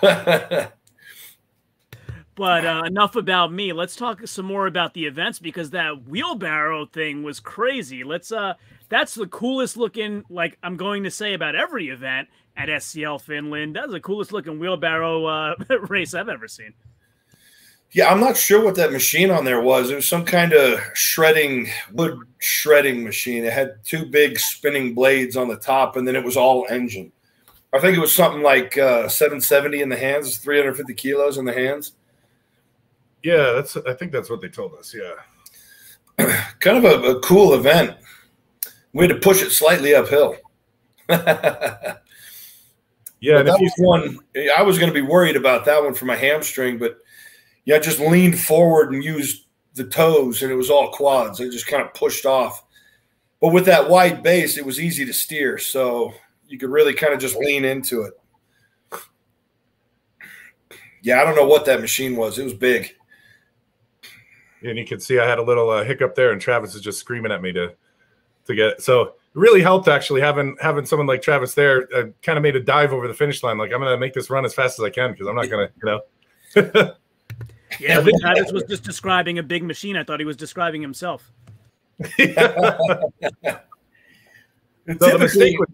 it. But uh, enough about me. Let's talk some more about the events because that wheelbarrow thing was crazy. Let's uh that's the coolest looking like I'm going to say about every event at SCL Finland. That's the coolest looking wheelbarrow uh, race I've ever seen. Yeah, I'm not sure what that machine on there was. It was some kind of shredding wood shredding machine. It had two big spinning blades on the top, and then it was all engine. I think it was something like uh, 770 in the hands, 350 kilos in the hands. Yeah, that's. I think that's what they told us. Yeah. kind of a, a cool event. We had to push it slightly uphill. Yeah, if was one. I was going to be worried about that one for my hamstring, but yeah, I just leaned forward and used the toes, and it was all quads. I just kind of pushed off. But with that wide base, it was easy to steer, so you could really kind of just lean into it. Yeah, I don't know what that machine was. It was big. and you can see I had a little uh, hiccup there, and Travis is just screaming at me to to get it. So it really helped actually having having someone like Travis there. Uh, kind of made a dive over the finish line. Like I'm gonna make this run as fast as I can because I'm not gonna, you know. Yeah, when Travis was just describing a big machine, I thought he was describing himself. So the mistake with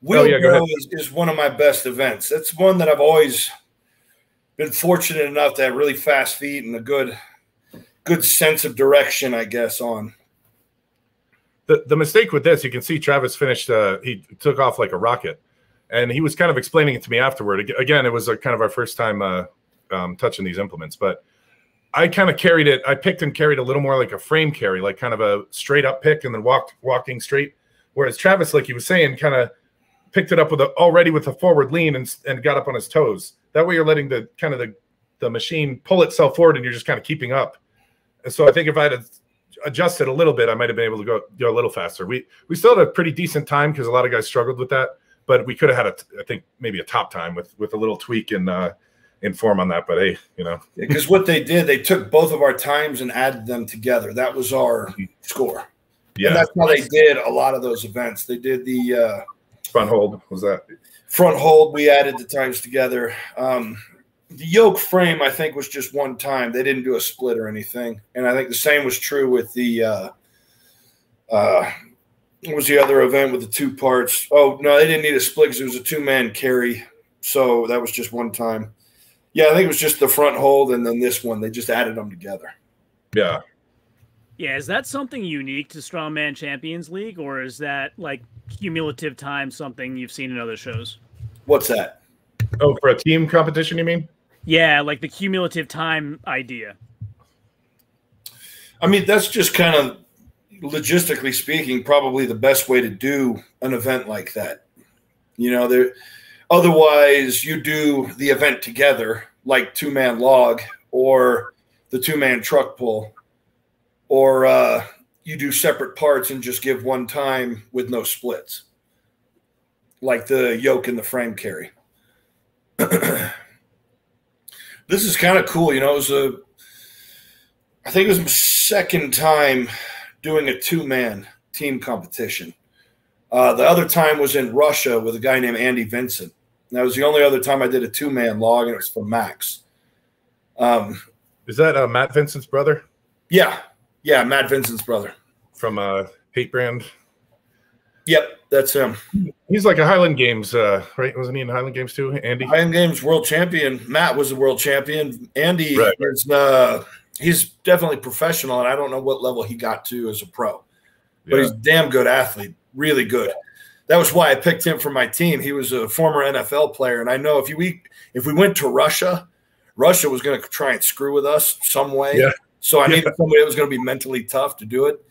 Wheel Oh, yeah, go is, is one of my best events. It's one that I've always been fortunate enough to have really fast feet and a good good sense of direction, I guess, on. the, the mistake with this, you can see Travis finished. Uh, he took off like a rocket, and he was kind of explaining it to me afterward. Again, it was uh kind of our first time uh, um, touching these implements, but I kind of carried it. I picked and carried a little more like a frame carry, like kind of a straight up pick and then walked walking straight. Whereas Travis, like he was saying, kind of picked it up with a already with a forward lean and and got up on his toes. That way, you're letting the kind of the the machine pull itself forward, and you're just kind of keeping up. And so I think if I had adjusted a little bit, I might have been able to go go a little faster. We we still had a pretty decent time because a lot of guys struggled with that, but we could have had a I think maybe a top time with with a little tweak in uh, in form on that. But hey, you know, Because what they did, they took both of our times and added them together. That was our score. And yeah, that's how they did a lot of those events. They did the uh, front hold was that. front hold. We added the times together. Um, the yoke frame, I think, was just one time. They didn't do a split or anything. And I think the same was true with the. Uh, uh, what was the other event with the two parts? Oh no, they didn't need a split because it was a two man carry. So that was just one time. Yeah, I think it was just the front hold and then this one. They just added them together. Yeah, Yeah, is that something unique to Strongman Champions League, or is that like cumulative time something you've seen in other shows? What's that? Oh, for a team competition, you mean? Yeah, like the cumulative time idea. I mean, that's just kind of logistically speaking, probably the best way to do an event like that. You know, there. Otherwise, you do the event together, like two man log or the two man truck pull, or uh, you do separate parts and just give one time with no splits, like the yoke and the frame carry. this is kind of cool. You know, it was a I think it was my second time doing a two man team competition. Uh, the other time was in Russia with a guy named Andy Vincent. That was the only other time I did a two man log, and it was for Max. Um, Is that uh, Matt Vincent's brother yeah, yeah, Matt Vincent's brother. from uh, Hate Brand? Yep, that's him. He's like a Highland Games, uh, right? Wasn't he in Highland Games too, Andy? Iron Games world champion. Matt was a world champion. Andy Right. is uh, he's definitely professional, and I don't know what level he got to as a pro. but Yeah. he's a damn good athlete, really good. That was why I picked him for my team. He was a former NFL player, and I know if you we if we went to Russia, Russia was going to try and screw with us some way. Yeah. So I Yeah. needed somebody that was going to be mentally tough to do it.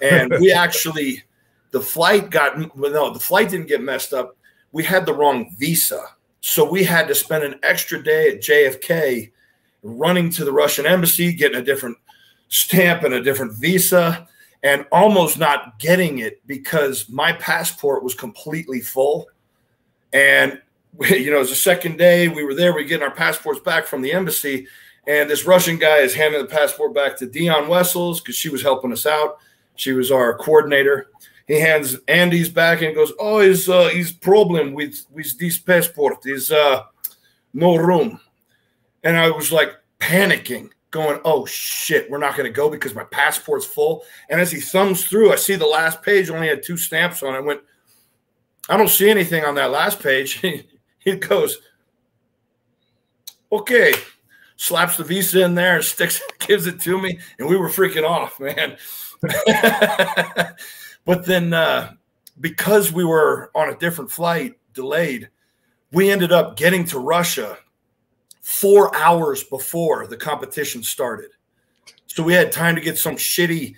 And we actually, the flight got well, no, the flight didn't get messed up. We had the wrong visa, so we had to spend an extra day at JFK, running to the Russian embassy, getting a different stamp and a different visa and almost not getting it because my passport was completely full. And you know, it was the second day we were there. We getting our passports back from the embassy, and this Russian guy is handing the passport back to Dion Wessels because she was helping us out. She was our coordinator. He hands Andy's back and goes, "Oh, his uh, his problem with with this passport is uh, no room." And I was like panicking, going, "Oh shit, we're not going to go because my passport's full." And as he thumbs through, I see the last page only had two stamps on it. I went, "I don't see anything on that last page." he goes, "Okay." Slaps the visa in there sticks, gives it to me, and we were freaking off, man. but then, uh, because we were on a different flight, delayed, we ended up getting to Russia four hours before the competition started. So we had time to get some shitty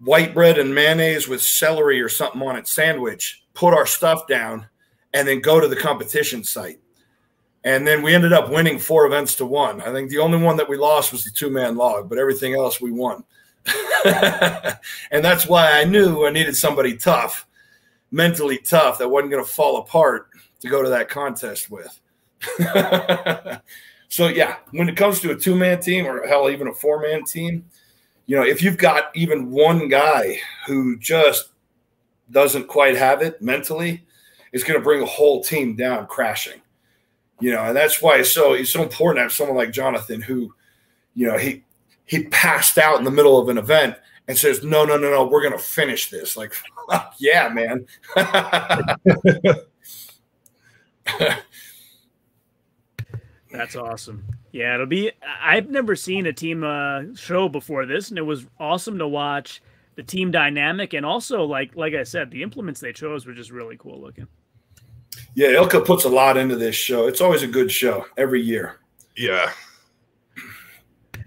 white bread and mayonnaise with celery or something on it sandwich, put our stuff down, and then go to the competition site. And then we ended up winning four events to one. I think the only one that we lost was the two man log, but everything else we won. and that's why I knew I needed somebody tough, mentally tough, that wasn't going to fall apart to go to that contest with. so yeah, when it comes to a two man team or hell, even a four man team, you know, if you've got even one guy who just doesn't quite have it mentally, it's going to bring a whole team down crashing. You know, and that's why it's so it's so important to have someone like Jonathan who you know, he he passed out in the middle of an event and says, "No, no, no, no, we're gonna finish this." Like, yeah, man. That's awesome. Yeah, it'll be. I've never seen a team uh, show before this, and it was awesome to watch the team dynamic, and also like like I said, the implements they chose were just really cool looking. Yeah, Ilkka puts a lot into this show. It's always a good show every year. Yeah.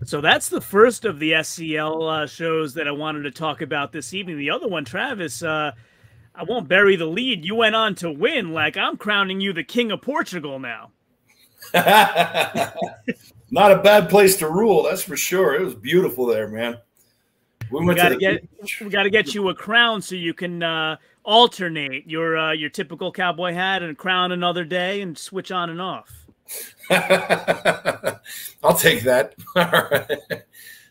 So that's the first of the SCL uh, shows that I wanted to talk about this evening. The other one, Travis, uh, I won't bury the lead. You went on to win. Like I'm crowning you the king of Portugal now. Not a bad place to rule, that's for sure. It was beautiful there, man. We, we got to get we got to get you a crown so you can uh, alternate your uh, your typical cowboy hat and crown another day and switch on and off. I'll take that.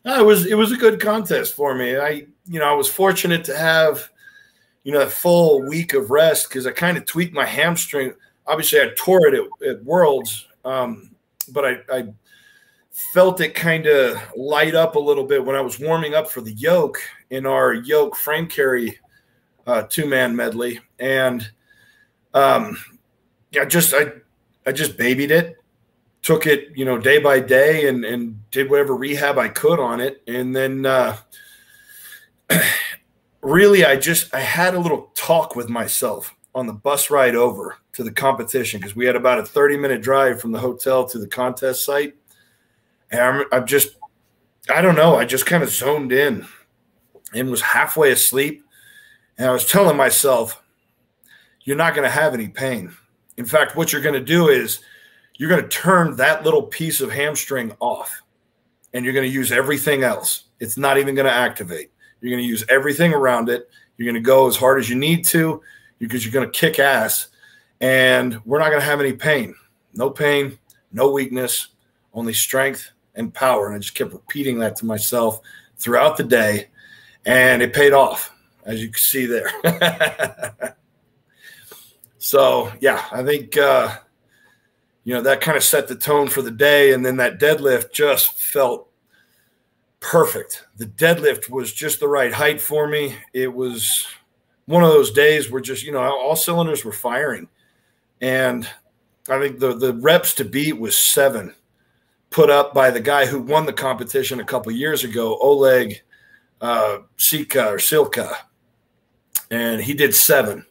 no, it was it was a good contest for me. I you know I was fortunate to have you know a full week of rest because I kind of tweaked my hamstring. Obviously, I tore it at, at Worlds, um, but I, I felt it kind of light up a little bit when I was warming up for the yoke in our yoke frame carry uh, two man medley, and um, yeah, just I I just babied it, took it you know day by day, and and did whatever rehab I could on it, and then uh, really I just I had a little talk with myself on the bus ride over to the competition because we had about a 30 minute drive from the hotel to the contest site. And I'm, I'm just, I don't know, I just kind of zoned in and was halfway asleep. And I was telling myself, you're not going to have any pain. In fact, what you're going to do is you're going to turn that little piece of hamstring off and you're going to use everything else. It's not even going to activate. You're going to use everything around it. You're going to go as hard as you need to because you're going to kick ass and we're not going to have any pain. No pain, no weakness, only strength and power. And I just kept repeating that to myself throughout the day, and it paid off, as you can see there. so, yeah, I think, uh, you know, that kind of set the tone for the day. And then that deadlift just felt perfect. The deadlift was just the right height for me. It was one of those days where just, you know, all cylinders were firing. And I think the, the reps to beat was seven, put up by the guy who won the competition a couple years ago, Oleg uh, Sika or Silka. And he did seven.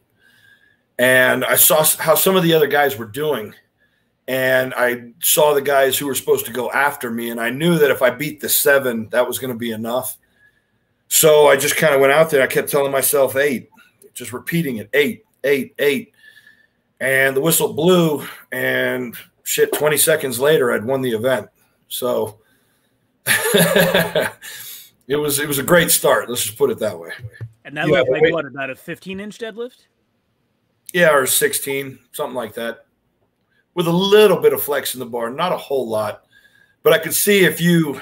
And I saw how some of the other guys were doing. And I saw the guys who were supposed to go after me. And I knew that if I beat the seven, that was going to be enough. So I just kind of went out there. I kept telling myself eight, just repeating it eight, eight, eight. And the whistle blew and shit 20 seconds later i'd won the event. So it was it was a great start let's just put it that way. And that yeah, looked like what about a 15 inch deadlift? Yeah or 16 something like that. With a little bit of flex in the bar not a whole lot. But i could see if you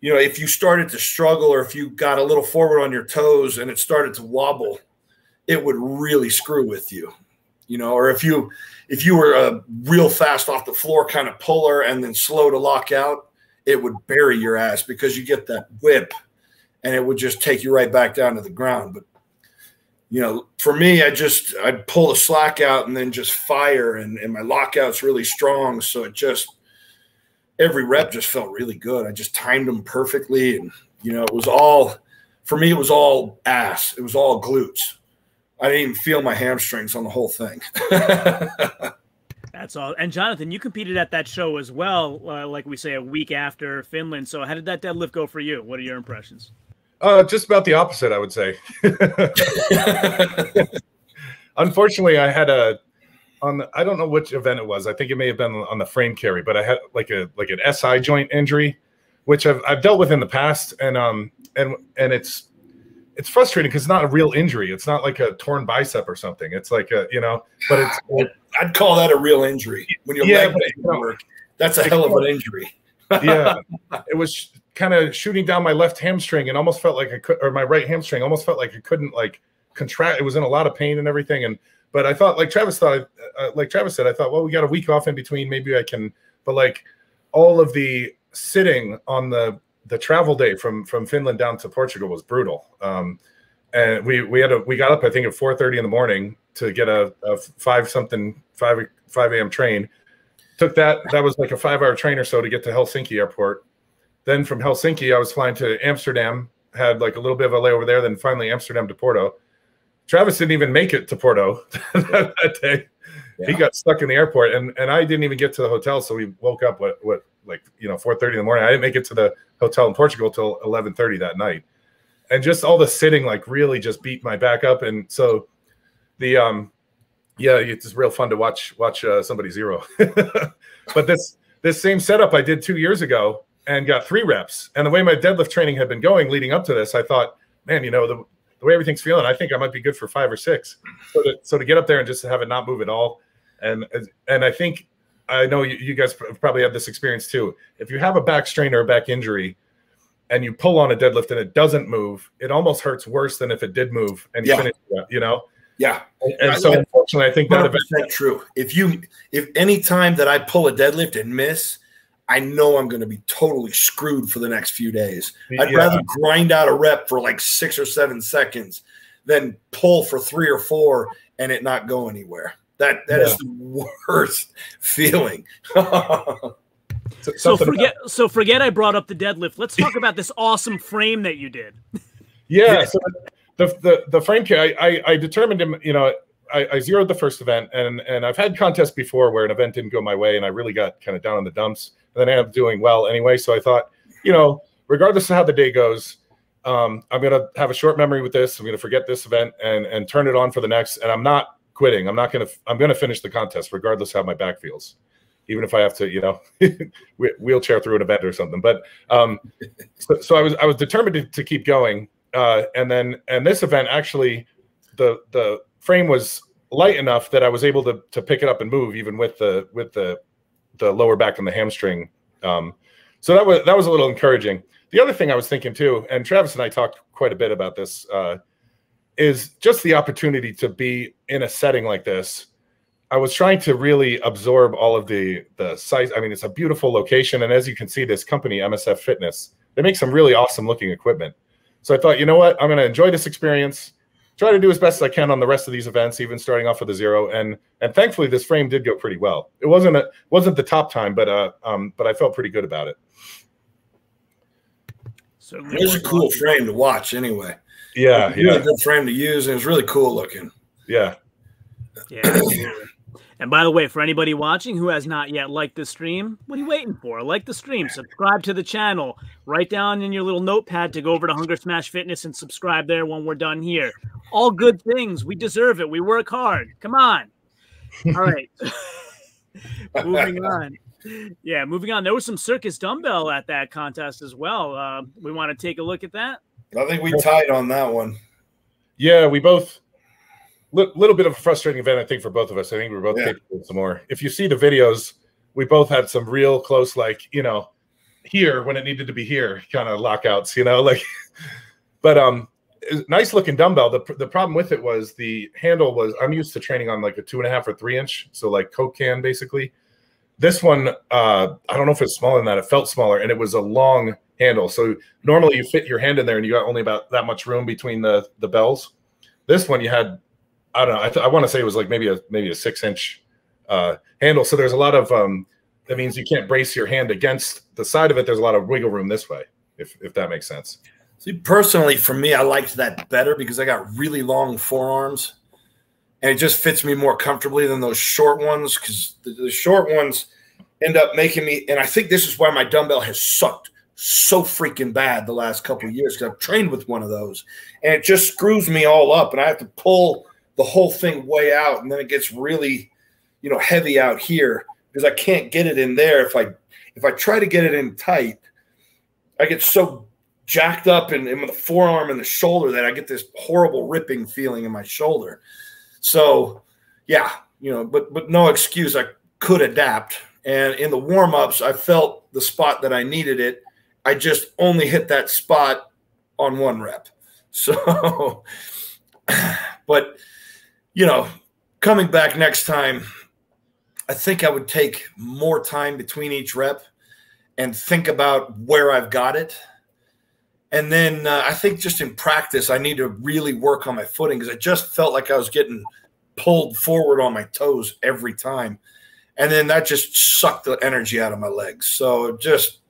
you know if you started to struggle or if you got a little forward on your toes and it started to wobble it would really screw with you you know, or if you if you were a real fast off the floor kind of puller and then slow to lock out, it would bury your ass because you get that whip and it would just take you right back down to the ground. But you know, for me, I just I'd pull the slack out and then just fire and, and my lockout's really strong. So it just every rep just felt really good. I just timed them perfectly and you know, it was all for me, it was all ass. It was all glutes. I didn't even feel my hamstrings on the whole thing. That's all. And Jonathan, you competed at that show as well, uh, like we say, a week after Finland. So, how did that deadlift go for you? What are your impressions? Uh, just about the opposite, I would say. Unfortunately, I had a on the, I don't know which event it was. I think it may have been on the frame carry, but I had like a like an SI joint injury, which I've I've dealt with in the past, and um and and it's it's frustrating because it's not a real injury. It's not like a torn bicep or something. It's like a you know, but it's. I'd call that a real injury when your yeah, leg doesn't work. That's a hell of an injury. yeah, it was kind of shooting down my left hamstring and almost felt like I could, or my right hamstring almost felt like I couldn't like contract. It was in a lot of pain and everything. And but I thought, like Travis thought, uh, like Travis said, I thought, well, we got a week off in between. Maybe I can. But like all of the sitting on the the travel day from from Finland down to Portugal was brutal. Um, and we we had a we got up I think at four thirty in the morning to get a, a five something five five a.m. train. Took that that was like a five hour train or so to get to Helsinki airport. Then from Helsinki I was flying to Amsterdam. Had like a little bit of a layover there. Then finally Amsterdam to Porto. Travis didn't even make it to Porto that, that day. Yeah. He got stuck in the airport, and and I didn't even get to the hotel. So we woke up what what like you know 4:30 in the morning. I didn't make it to the hotel in Portugal till 11:30 that night, and just all the sitting like really just beat my back up. And so the um yeah, it's real fun to watch watch uh, somebody zero. but this this same setup I did two years ago and got three reps. And the way my deadlift training had been going leading up to this, I thought, man, you know the the way everything's feeling, I think I might be good for five or six. So to, so to get up there and just have it not move at all, and and I think I know you, you guys probably have this experience too. If you have a back strain or a back injury, and you pull on a deadlift and it doesn't move, it almost hurts worse than if it did move and you yeah. finish it, uh, you know. Yeah. And, and so unfortunately, I think that event true. If you if any time that I pull a deadlift and miss, I know I'm going to be totally screwed for the next few days. I'd yeah. rather grind out a rep for like six or seven seconds than pull for three or four and it not go anywhere. That that yeah. is the worst feeling. so forget about. so forget I brought up the deadlift. Let's talk about this awesome frame that you did. Yeah, so the the the frame I, I I determined him, you know, I, I, zeroed the first event, and and I've had contests before where an event didn't go my way, and I really got kind of down in the dumps And then I ended up doing well anyway. So I thought, you know, regardless of how the day goes, um, I'm gonna have a short memory with this. I'm gonna forget this event and and turn it on for the next. And I'm not quitting. I'm not gonna. I'm gonna finish the contest regardless how my back feels, even if I have to, you know, wheelchair through an event or something. But um, so, so I was I was determined to, to keep going. Uh, and then and this event actually, the the frame was light enough that I was able to to pick it up and move even with the with the the lower back and the hamstring. Um, so that was that was a little encouraging. The other thing I was thinking too, and Travis and I talked quite a bit about this, uh, is just the opportunity to be in a setting like this. I was trying to really absorb all of the the size. I mean, it's a beautiful location, and as you can see, this company MSF Fitness they make some really awesome looking equipment. So I thought, you know what, I'm going to enjoy this experience try to do as best as I can on the rest of these events, even starting off with a zero. And and thankfully, this frame did go pretty well. It wasn't a wasn't the top time, but uh, um, but I felt pretty good about it. So it was a cool frame to watch, anyway. Yeah, yeah, really good frame to use, and it's really cool looking. Yeah. Yeah. And by the way, for anybody watching who has not yet liked the stream, what are you waiting for? Like the stream, subscribe to the channel, write down in your little notepad to go over to Hunger Smash Fitness and subscribe there when we're done here. All good things. We deserve it. We work hard. Come on. All right. moving on. Yeah, moving on. There was some circus dumbbell at that contest as well. Uh, we want to take a look at that. I think we tied on that one. Yeah, we both little bit of a frustrating event, I think, for both of us. I think we're both yeah. capable of some more. If you see the videos, we both had some real close, like you know, here when it needed to be here, kind of lockouts. You know, like, but um, nice looking dumbbell. The the problem with it was the handle was. I'm used to training on like a two and a half or three inch, so like Coke can basically. This one, uh, I don't know if it's smaller than that. It felt smaller, and it was a long handle. So normally you fit your hand in there, and you got only about that much room between the the bells. This one you had I don't know. I, th- I want to say it was like maybe a maybe a six inch uh, handle. So there's a lot of um, that means you can't brace your hand against the side of it. There's a lot of wiggle room this way, if if that makes sense. See, personally, for me, I liked that better because I got really long forearms, and it just fits me more comfortably than those short ones. Because the, the short ones end up making me, and I think this is why my dumbbell has sucked so freaking bad the last couple of years because I've trained with one of those, and it just screws me all up, and I have to pull the whole thing way out, and then it gets really, you know, heavy out here because I can't get it in there. If I if I try to get it in tight, I get so jacked up in, in the forearm and the shoulder that I get this horrible ripping feeling in my shoulder. So, yeah, you know, but but no excuse. I could adapt. And in the warm ups, I felt the spot that I needed it. I just only hit that spot on one rep. So, but you know, coming back next time, I think I would take more time between each rep and think about where I've got it. And then uh, I think just in practice, I need to really work on my footing because I just felt like I was getting pulled forward on my toes every time. And then that just sucked the energy out of my legs. So just,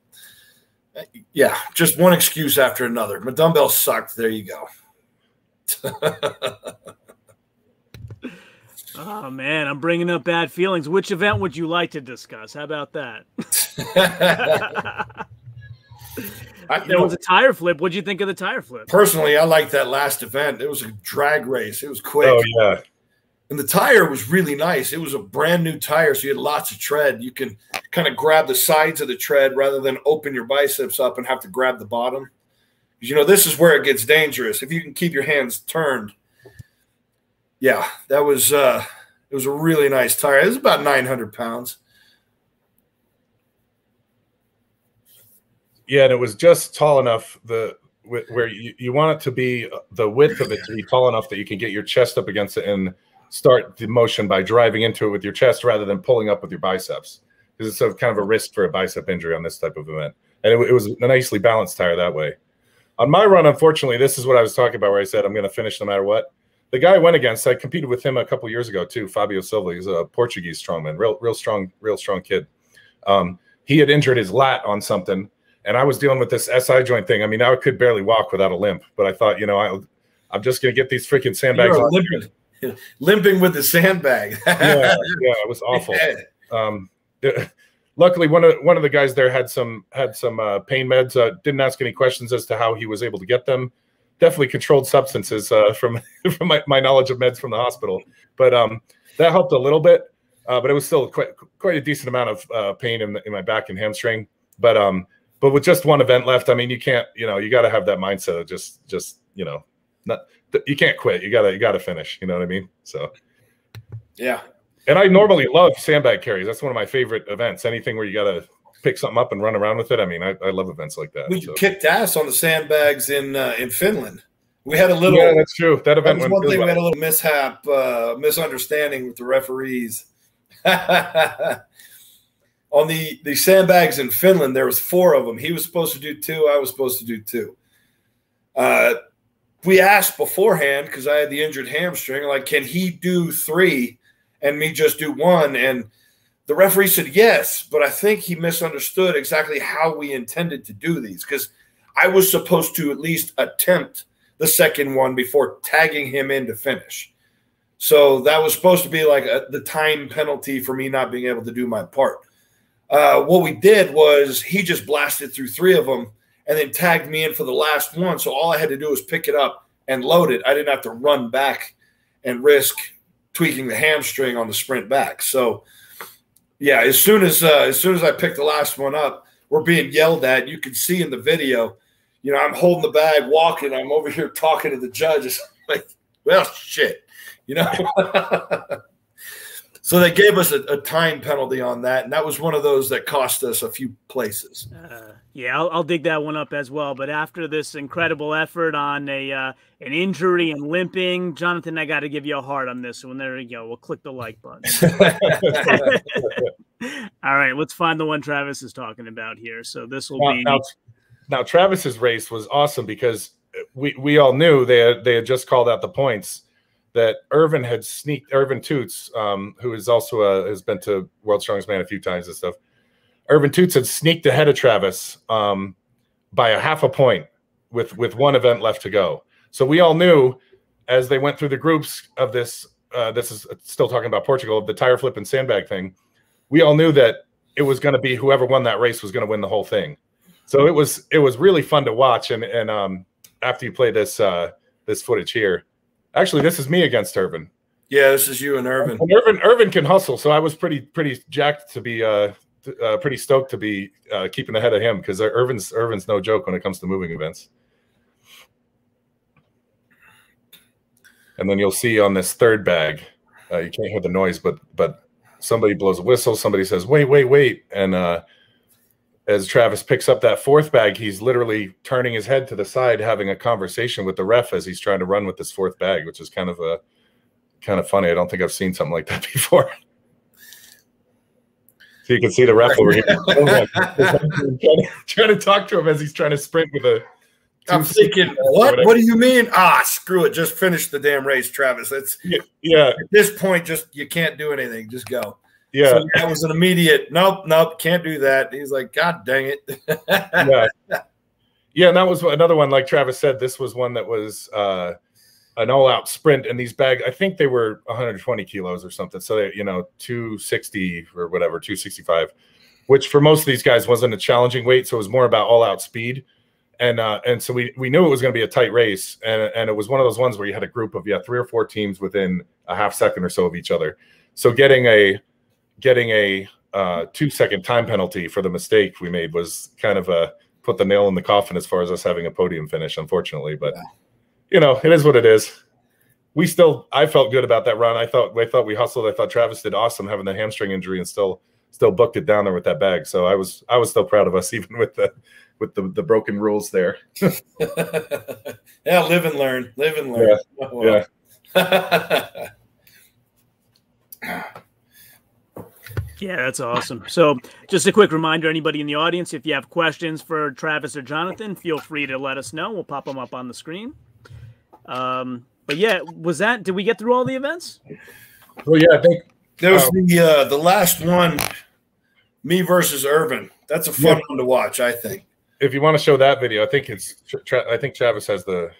yeah, just one excuse after another. My dumbbell sucked. There you go. oh man, I'm bringing up bad feelings. Which event would you like to discuss? How about that? I, there know, was a tire flip. What'd you think of the tire flip? Personally, I liked that last event. It was a drag race. It was quick. Oh yeah. And the tire was really nice. It was a brand new tire, so you had lots of tread. You can kind of grab the sides of the tread rather than open your biceps up and have to grab the bottom. You know, this is where it gets dangerous. If you can keep your hands turned, yeah, that was uh, it was a really nice tire. It was about 900 pounds. Yeah, and it was just tall enough the where you, you want it to be uh, the width of it to be tall enough that you can get your chest up against it and start the motion by driving into it with your chest rather than pulling up with your biceps because it's a kind of a risk for a bicep injury on this type of event. And it, it was a nicely balanced tire that way. On my run, unfortunately, this is what I was talking about where I said I'm going to finish no matter what. The guy I went against, I competed with him a couple years ago too. Fabio Silva, he's a Portuguese strongman, real, real strong, real strong kid. Um, he had injured his lat on something and I was dealing with this SI joint thing. I mean, I could barely walk without a limp, but I thought, you know, I, I'm just going to get these freaking sandbags. Limping, with the sandbag. yeah, yeah, it was awful. Um, it, luckily, one of one of the guys there had some had some uh, pain meds. Uh, didn't ask any questions as to how he was able to get them. Definitely controlled substances uh, from from my, my, knowledge of meds from the hospital, but um, that helped a little bit. Uh, but it was still quite quite a decent amount of uh, pain in, in my back and hamstring. But um, but with just one event left, I mean, you can't, you know, you got to have that mindset of just, just, you know, not, you can't quit. You gotta, you gotta finish. You know what I mean? So, yeah. And I normally love sandbag carries. That's one of my favorite events. Anything where you gotta pick something up and run around with it. I mean, I, I love events like that. We so. kicked ass on the sandbags in uh, in Finland. We had a little. Yeah, that's true. That event. That was one thing. Well. We had a little mishap, uh, misunderstanding with the referees. on the the sandbags in Finland, there was four of them. He was supposed to do two. I was supposed to do two. Uh, we asked beforehand because I had the injured hamstring, like, can he do three and me just do one? And the referee said yes, but I think he misunderstood exactly how we intended to do these because I was supposed to at least attempt the second one before tagging him in to finish. So that was supposed to be like a, the time penalty for me not being able to do my part. Uh, what we did was he just blasted through three of them and then tagged me in for the last one. So all I had to do was pick it up and load it. I didn't have to run back and risk tweaking the hamstring on the sprint back. So yeah, as soon as uh, as soon as I picked the last one up, we're being yelled at. You can see in the video, you know, I'm holding the bag, walking. I'm over here talking to the judge. like, well, shit, you know. So they gave us a, a, time penalty on that, and that was one of those that cost us a few places. Uh, yeah, I'll, I'll, dig that one up as well. But after this incredible effort on a uh, an injury and limping, Jonathan, I got to give you a heart on this one. There you go. We'll click the like button. All right, let's find the one Travis is talking about here. So this will now, be now, now. Travis's race was awesome because we we all knew they had, they had just called out the points that Ervin had sneaked Ervin Toots, um, who is also a, has been to World Strongest Man a few times and stuff. Ervin Toots had sneaked ahead of Travis um, by a half a point with with one event left to go. So we all knew as they went through the groups of this. Uh, this is still talking about Portugal, the tire flip and sandbag thing. We all knew that it was going to be whoever won that race was going to win the whole thing. So it was it was really fun to watch. And and um, after you play this uh, this footage here, Actually, this is me against Ervin. Yeah, this is you and Ervin. And Ervin Ervin can hustle, so I was pretty pretty jacked to be uh, uh pretty stoked to be uh, keeping ahead of him because Ervin's Ervin's no joke when it comes to moving events. And then you'll see on this third bag, uh, you can't hear the noise, but but somebody blows a whistle, somebody says, "Wait, wait, wait," and uh, as Travis picks up that fourth bag, he's literally turning his head to the side, having a conversation with the ref as he's trying to run with this fourth bag, which is kind of a kind of funny. I don't think I've seen something like that before. So you can see the ref over here trying, to, talk to him as he's trying to sprint with a. I'm thinking, what? What do you mean? Ah, screw it. Just finish the damn race, Travis. That's Yeah, yeah, at this point, just you can't do anything. Just go. Yeah. So that was an immediate nope, nope, can't do that. He's like, God dang it. yeah. Yeah, and that was another one. Like Travis said, this was one that was uh, an all-out sprint, and these bags, I think they were 120 kilos or something. So they, you know, 260 or whatever, 265, which for most of these guys wasn't a challenging weight. So it was more about all-out speed, and uh, and so we we knew it was going to be a tight race, and and it was one of those ones where you had a group of yeah three or four teams within a half second or so of each other. So getting a getting a uh, two second time penalty for the mistake we made was kind of a put the nail in the coffin as far as us having a podium finish, unfortunately. But you know, it is what it is. We still, I felt good about that run. I thought, I thought we hustled. I thought Travis did awesome having the hamstring injury and still, still booked it down there with that bag. So I was, I was still proud of us, even with the, with the, the broken rules there. yeah, live and learn. Live and learn. Yeah. yeah. Yeah, that's awesome. So, just a quick reminder anybody in the audience, if you have questions for Travis or Jonathan, feel free to let us know. We'll pop them up on the screen. Um, but yeah, was that, did we get through all the events? Well, yeah, I think There was Oh. the uh, the last one, me versus Ervin. That's a fun Yeah. one to watch, I think. if you want to show that video, I think it's, Tra- I think Travis has the,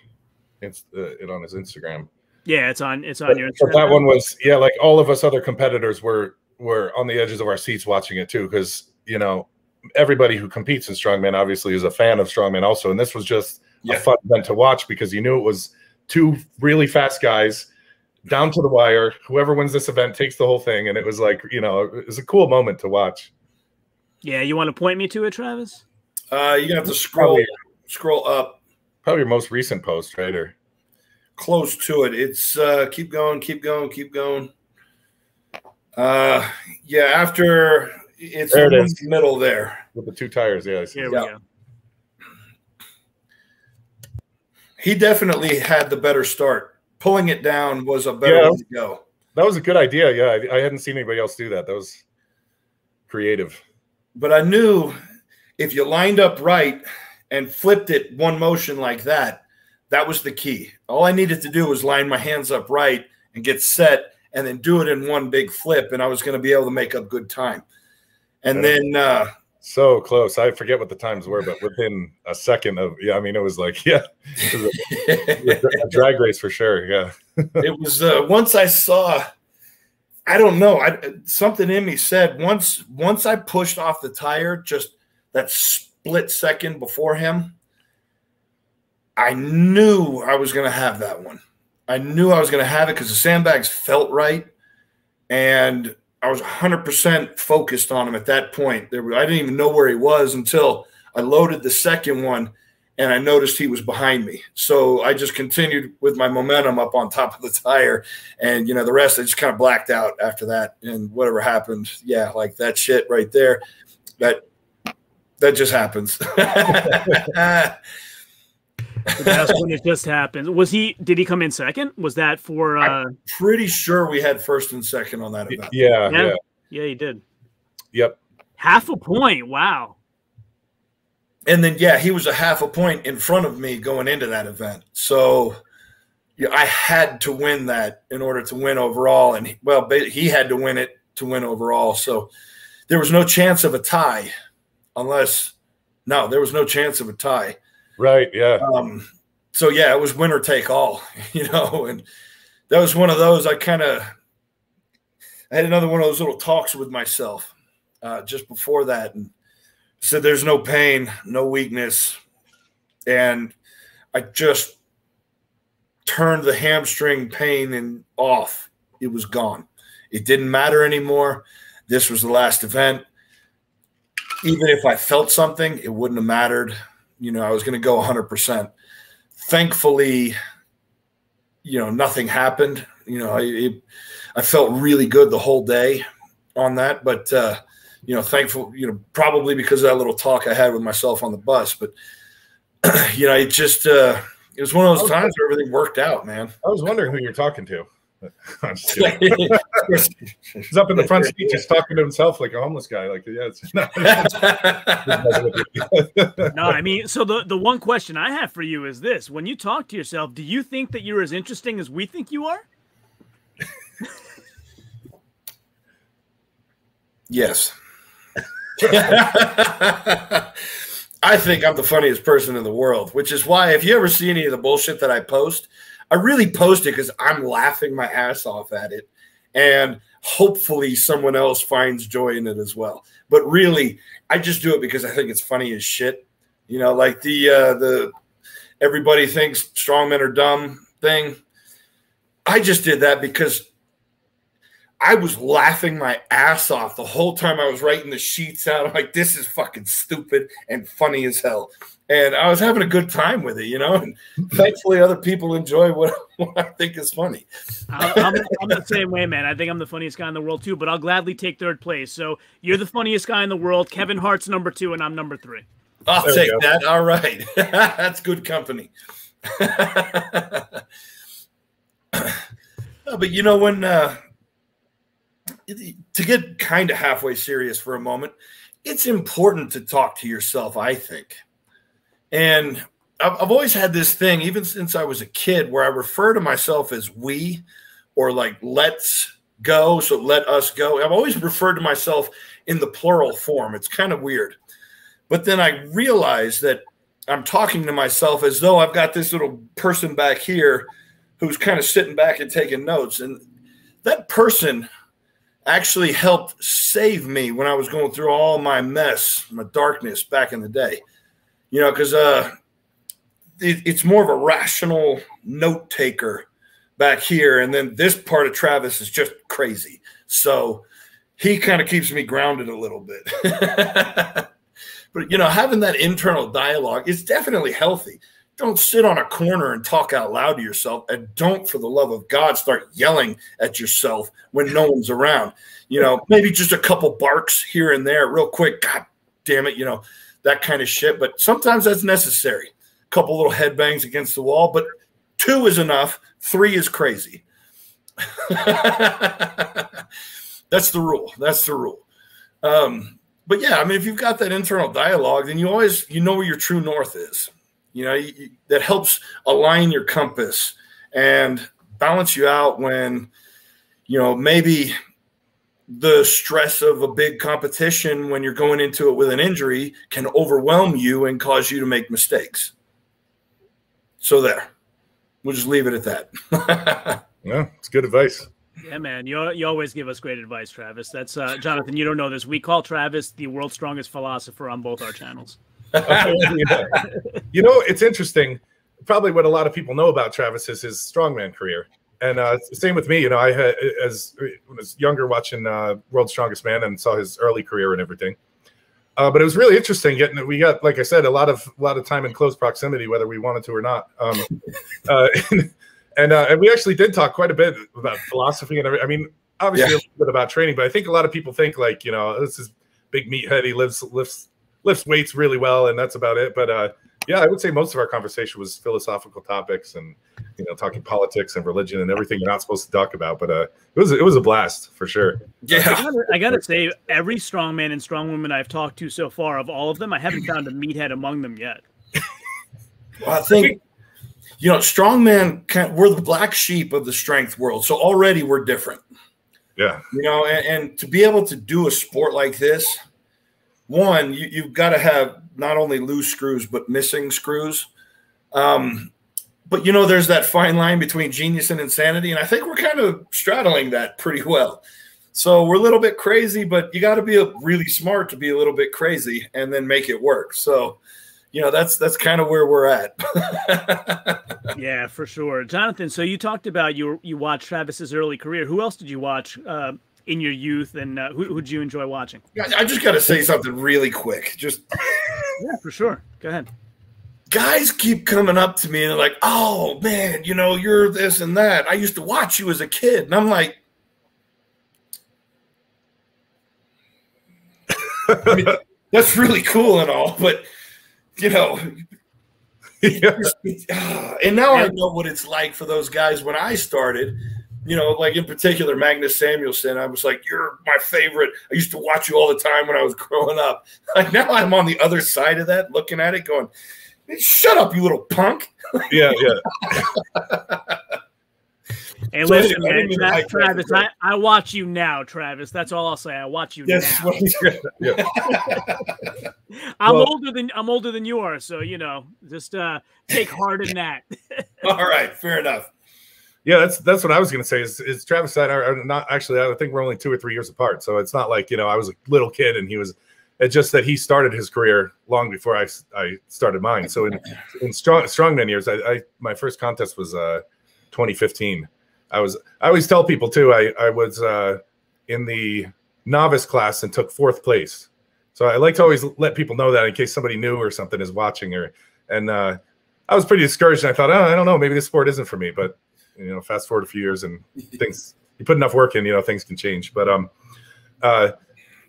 it's uh, it on his Instagram. Yeah, it's on, it's on But, your but that one was yeah, like all of us other competitors were were on the edges of our seats watching it too, because you know everybody who competes in strongman obviously is a fan of strongman also, and this was just Yeah. a fun event to watch because you knew it was two really fast guys down to the wire. Whoever wins this event takes the whole thing, and it was like you know it was a cool moment to watch. Yeah, you want to point me to it, Travis? Uh, you have to scroll Probably, scroll up probably your most recent post, right? Or close to it. It's uh, keep going, keep going, keep going. Uh, yeah, after it's There it in the middle there. with the two tires, yeah. I see. Yeah. go. He definitely had the better start. Pulling it down was a better Yeah. way to go. That was a good idea. Yeah, I, I hadn't seen anybody else do that. That was creative. But I knew if you lined up right and flipped it one motion like that, that was the key. All I needed to do was line my hands up right and get set and then do it in one big flip, and I was going to be able to make up good time. And then, uh, So close. I forget what the times were, but within a second of yeah, I mean it was like yeah, was a, a drag race for sure. Yeah. It was uh, once I saw, I don't know, I, something in me said once once I pushed off the tire, just that split second before him, I knew I was going to have that one. I knew I was going to have it because the sandbags felt right, and I was 100% focused on him at that point. There, I didn't even know where he was until I loaded the second one, and I noticed he was behind me. So I just continued with my momentum up on top of the tire, and you know the rest I just kind of blacked out after that, and whatever happened, yeah, like that shit right there, that that just happens. That's when it just happened. Was he? Did he come in second? Was that for? uh Pretty sure we had first and second on that event. Yeah. Yeah. Yeah. Yeah, he did. Yep. Half a point. Wow. And then yeah, he was a half a point in front of me going into that event. So yeah, I had to win that in order to win overall. And he, well, he had to win it to win overall. So there was no chance of a tie, unless no, there was no chance of a tie. Right. Yeah. Um, so yeah, it was winner take all, you know, and that was one of those I kind of I had another one of those little talks with myself uh, just before that and said there's no pain, no weakness. And I just turned the hamstring pain and off. It was gone. It didn't matter anymore. This was the last event. Even if I felt something, it wouldn't have mattered you know, I was going to go 100%. Thankfully, you know, nothing happened. You know, I, it, I felt really good the whole day on that, but, uh, you know, thankful, you know, probably because of that little talk I had with myself on the bus, but, you know, it just, uh, it was one of those times where everything worked out, man. I was wondering who you're talking to. I'm just kidding. He's up in the front seat, just talking to himself like a homeless guy. Like, yeah, it's no, I mean, so the the one question I have for you is this: When you talk to yourself, do you think that you're as interesting as we think you are? yes. I think I'm the funniest person in the world, which is why if you ever see any of the bullshit that I post, I really post it because I'm laughing my ass off at it. And hopefully someone else finds joy in it as well. But really, I just do it because I think it's funny as shit. You know, like the uh the everybody thinks strong men are dumb thing. I just did that because I was laughing my ass off the whole time I was writing the sheets out. I'm like, this is fucking stupid and funny as hell. And I was having a good time with it, you know. And thankfully, other people enjoy what, what I think is funny. I'm, I'm, the same way, man. I think I'm the funniest guy in the world too. But I'll gladly take third place. So you're the funniest guy in the world. Kevin Hart's number two, and I'm number three. I'll there take that. All right, that's good company. but you know when uh, to get kind of halfway serious for a moment, it's important to talk to yourself, I think. And I've, always had this thing, even since I was a kid, where I refer to myself as we or like let's go. So let us go. I've always referred to myself in the plural form. It's kind of weird. But then I realized that I'm talking to myself as though I've got this little person back here who's kind of sitting back and taking notes. And that person actually helped save me when I was going through all my mess, my darkness back in the day. You know, because uh, it, it's more of a rational note taker back here, and then this part of Travis is just crazy. So he kind of keeps me grounded a little bit. but you know, having that internal dialogue is definitely healthy don't sit on a corner and talk out loud to yourself and don't for the love of god start yelling at yourself when no one's around you know maybe just a couple barks here and there real quick god damn it you know that kind of shit but sometimes that's necessary. A couple little headbangs against the wall but two is enough. Three is crazy. That's the rule. That's the rule. Um, but yeah i mean if you've got that internal dialogue then you always you know where your true north is. You know, you, that helps align your compass and balance you out when, you know, maybe the stress of a big competition when you're going into it with an injury can overwhelm you and cause you to make mistakes. So there, we'll just leave it at that. yeah, it's good advice. Yeah, man, you you always give us great advice, Travis. That's uh, Jonathan. You don't know this. We call Travis the world's strongest philosopher on both our channels you know, it's interesting. Probably what a lot of people know about Travis is his strongman career, and uh, same with me. You know, I had as when I was younger watching uh, World's Strongest Man and saw his early career and everything. Uh, but it was really interesting getting. We got, like I said, a lot of a lot of time in close proximity, whether we wanted to or not. Um, uh, and and, uh, and we actually did talk quite a bit about philosophy and everything. I mean, obviously yeah. a little bit about training, but I think a lot of people think like you know this is big meathead. He lives lifts lifts weights really well, and that's about it. But uh, yeah, I would say most of our conversation was philosophical topics and you know talking politics and religion and everything you're not supposed to talk about. But uh, it was it was a blast for sure. Yeah, I gotta, I gotta say, every strong man and strong woman I've talked to so far, of all of them, I haven't found a meathead among them yet. well, I think you know, strongman. We're the black sheep of the strength world, so already we're different. Yeah, you know, and, and to be able to do a sport like this one, you, you've got to have not only loose screws but missing screws. Um, but you know, there's that fine line between genius and insanity, and I think we're kind of straddling that pretty well. So we're a little bit crazy, but you got to be a, really smart to be a little bit crazy and then make it work. So, you know, that's that's kind of where we're at. yeah, for sure, Jonathan. So you talked about you you watched Travis's early career. Who else did you watch? Uh, in your youth, and uh, who would you enjoy watching? I just got to say something really quick. Just yeah, for sure. Go ahead. Guys keep coming up to me and they're like, "Oh man, you know you're this and that. I used to watch you as a kid," and I'm like. I mean, that's really cool and all, but you know, yeah. and now I know what it's like for those guys when I started you know, like in particular, Magnus Samuelsson. I was like, you're my favorite. I used to watch you all the time when I was growing up. Like now I'm on the other side of that, looking at it, going, shut up, you little punk. Yeah, yeah. Hey, So listen, anyway, I man, didn't mean to Tra- hijack Travis, I, I watch you now, Travis. That's all I'll say. I watch you Yes. now. yeah. I'm Well- older than I'm older than you are, so you know, just uh take heart in that. all right, fair enough. Yeah, that's that's what I was going to say. Is, is Travis and I are not actually? I think we're only two or three years apart. So it's not like you know I was a little kid and he was. It's just that he started his career long before I I started mine. So in in strong strongman years, I, I my first contest was uh 2015. I was I always tell people too. I I was uh in the novice class and took fourth place. So I like to always let people know that in case somebody new or something is watching or and uh I was pretty discouraged and I thought, oh, I don't know, maybe this sport isn't for me. But you know, fast forward a few years and things you put enough work in, you know, things can change. But um uh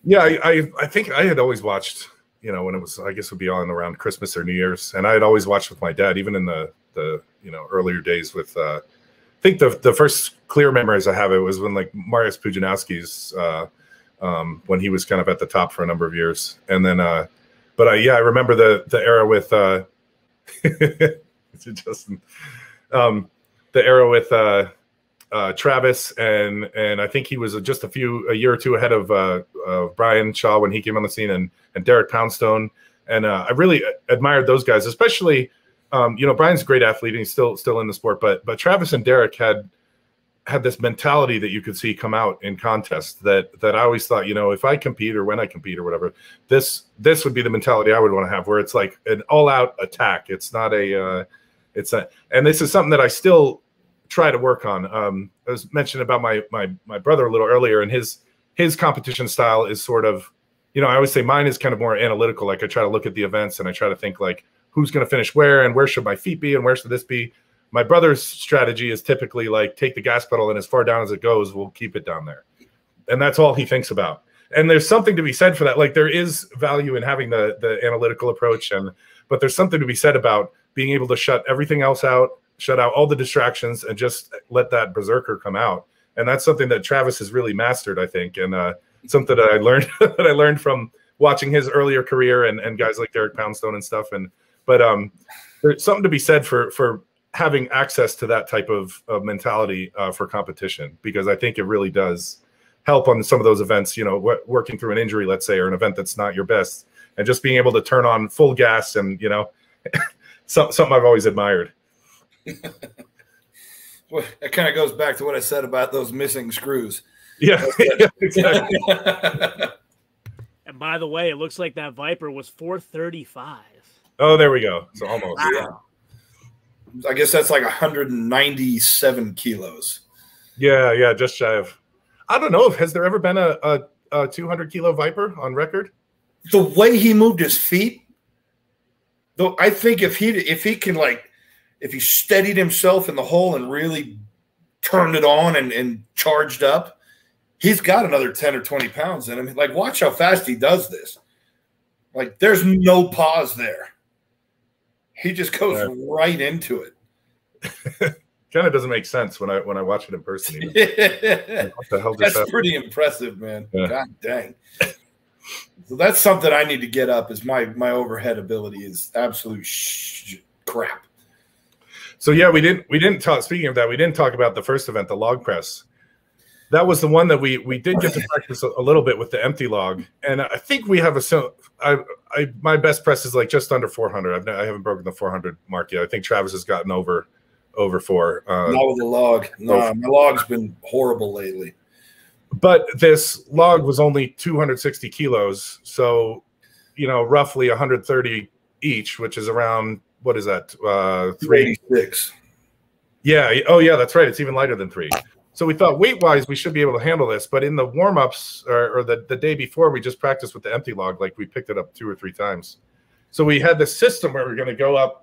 yeah, I I, I think I had always watched, you know, when it was I guess would be on around Christmas or New Year's. And I had always watched with my dad, even in the the you know earlier days with uh I think the the first clear memories I have it was when like Mariusz Pudzianowski's uh um when he was kind of at the top for a number of years. And then uh but I yeah, I remember the the era with uh Justin um the era with uh, uh, Travis and and I think he was just a few a year or two ahead of uh, Brian Shaw when he came on the scene and and Derek Poundstone and uh, I really admired those guys, especially um, you know Brian's a great athlete and he's still still in the sport, but but Travis and Derek had had this mentality that you could see come out in contests that that I always thought you know if I compete or when I compete or whatever this this would be the mentality I would want to have where it's like an all out attack. It's not a uh, it's a and this is something that I still try to work on. Um, I was mentioning about my my my brother a little earlier, and his his competition style is sort of, you know, I always say mine is kind of more analytical. Like I try to look at the events and I try to think like who's going to finish where and where should my feet be and where should this be. My brother's strategy is typically like take the gas pedal and as far down as it goes, we'll keep it down there, and that's all he thinks about. And there's something to be said for that. Like there is value in having the the analytical approach, and but there's something to be said about being able to shut everything else out shut out all the distractions and just let that berserker come out. And that's something that travis has really mastered i think and uh, something that i learned that i learned from watching his earlier career and, and guys like derek poundstone and stuff. And but um there's something to be said for for having access to that type of, of mentality uh, for competition because i think it really does help on some of those events you know working through an injury let's say or an event that's not your best and just being able to turn on full gas and you know some, something i've always admired Well, it kind of goes back to what I said about those missing screws. Yeah, yeah, exactly. And by the way, it looks like that Viper was 435. Oh, there we go. So almost. Wow. I guess that's like 197 kilos. Yeah, yeah, just shy of. I don't know. Has there ever been a, a, a 200 kilo Viper on record? The way he moved his feet, though, I think if he if he can like if he steadied himself in the hole and really turned it on and, and charged up, he's got another 10 or 20 pounds in him. Like, watch how fast he does this. Like, there's no pause there. He just goes Yeah. right into it. Kind of doesn't make sense when I when I watch it in person. even. what the hell that's pretty impressive, man. Yeah. God dang. So that's something I need to get up. Is my my overhead ability is absolute sh- crap. So yeah, we didn't we didn't talk. Speaking of that, we didn't talk about the first event, the log press. That was the one that we we did get to practice a, a little bit with the empty log, and I think we have a so. I, I my best press is like just under 400. I've not, I haven't broken the 400 mark yet. I think Travis has gotten over over four. Uh, Not with the log. No, Oh. my log's been horrible lately. but this log was only 260 kilos so you know roughly 130 each which is around what is that? Uh three. 386. yeah oh yeah that's right it's even lighter than three. So we thought weight wise we should be able to handle this but in the warm-ups or, or the, the day before we just practiced with the empty log like we picked it up two or three times. So we had this system where we are going to go up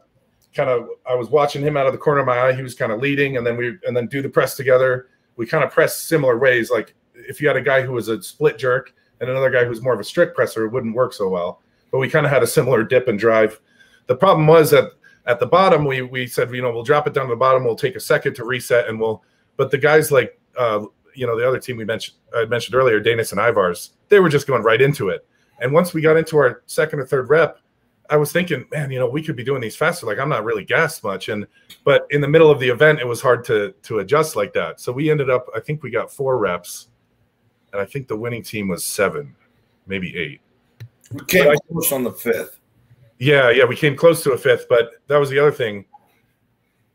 kind of i was watching him out of the corner of my eye he was kind of leading and then we and then do the press together. We kind of press similar ways like if you had a guy who was a split jerk and another guy who's more of a strict presser it wouldn't work so well. But we kind of had a similar dip and drive the problem was that at the bottom we we said you know we'll drop it down to the bottom we'll take a second to reset and we'll but the guys like uh, you know, the other team we mentioned I mentioned earlier, Dainis and Aivars, they were just going right into it. And once we got into our second or third rep, I was thinking, man, you know, we could be doing these faster. Like I'm not really gassed much, and but in the middle of the event, it was hard to to adjust like that. So we ended up, I think we got four reps, and I think the winning team was seven, maybe eight. We came close on the fifth. Yeah, yeah, we came close to a fifth, but that was the other thing.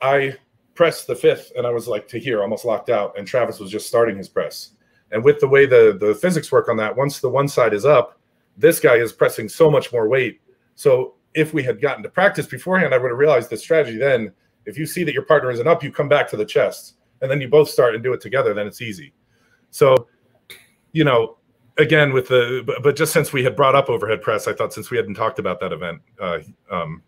I pressed the fifth, and I was like to here, almost locked out, and Travis was just starting his press. And with the way the the physics work on that, once the one side is up, this guy is pressing so much more weight so if we had gotten to practice beforehand, I would have realized the strategy then. If you see that your partner isn't up, you come back to the chest and then you both start and do it together, then it's easy. So, you know, again, with the, but, just since we had brought up overhead press, I thought since we hadn't talked about that event, uh, um,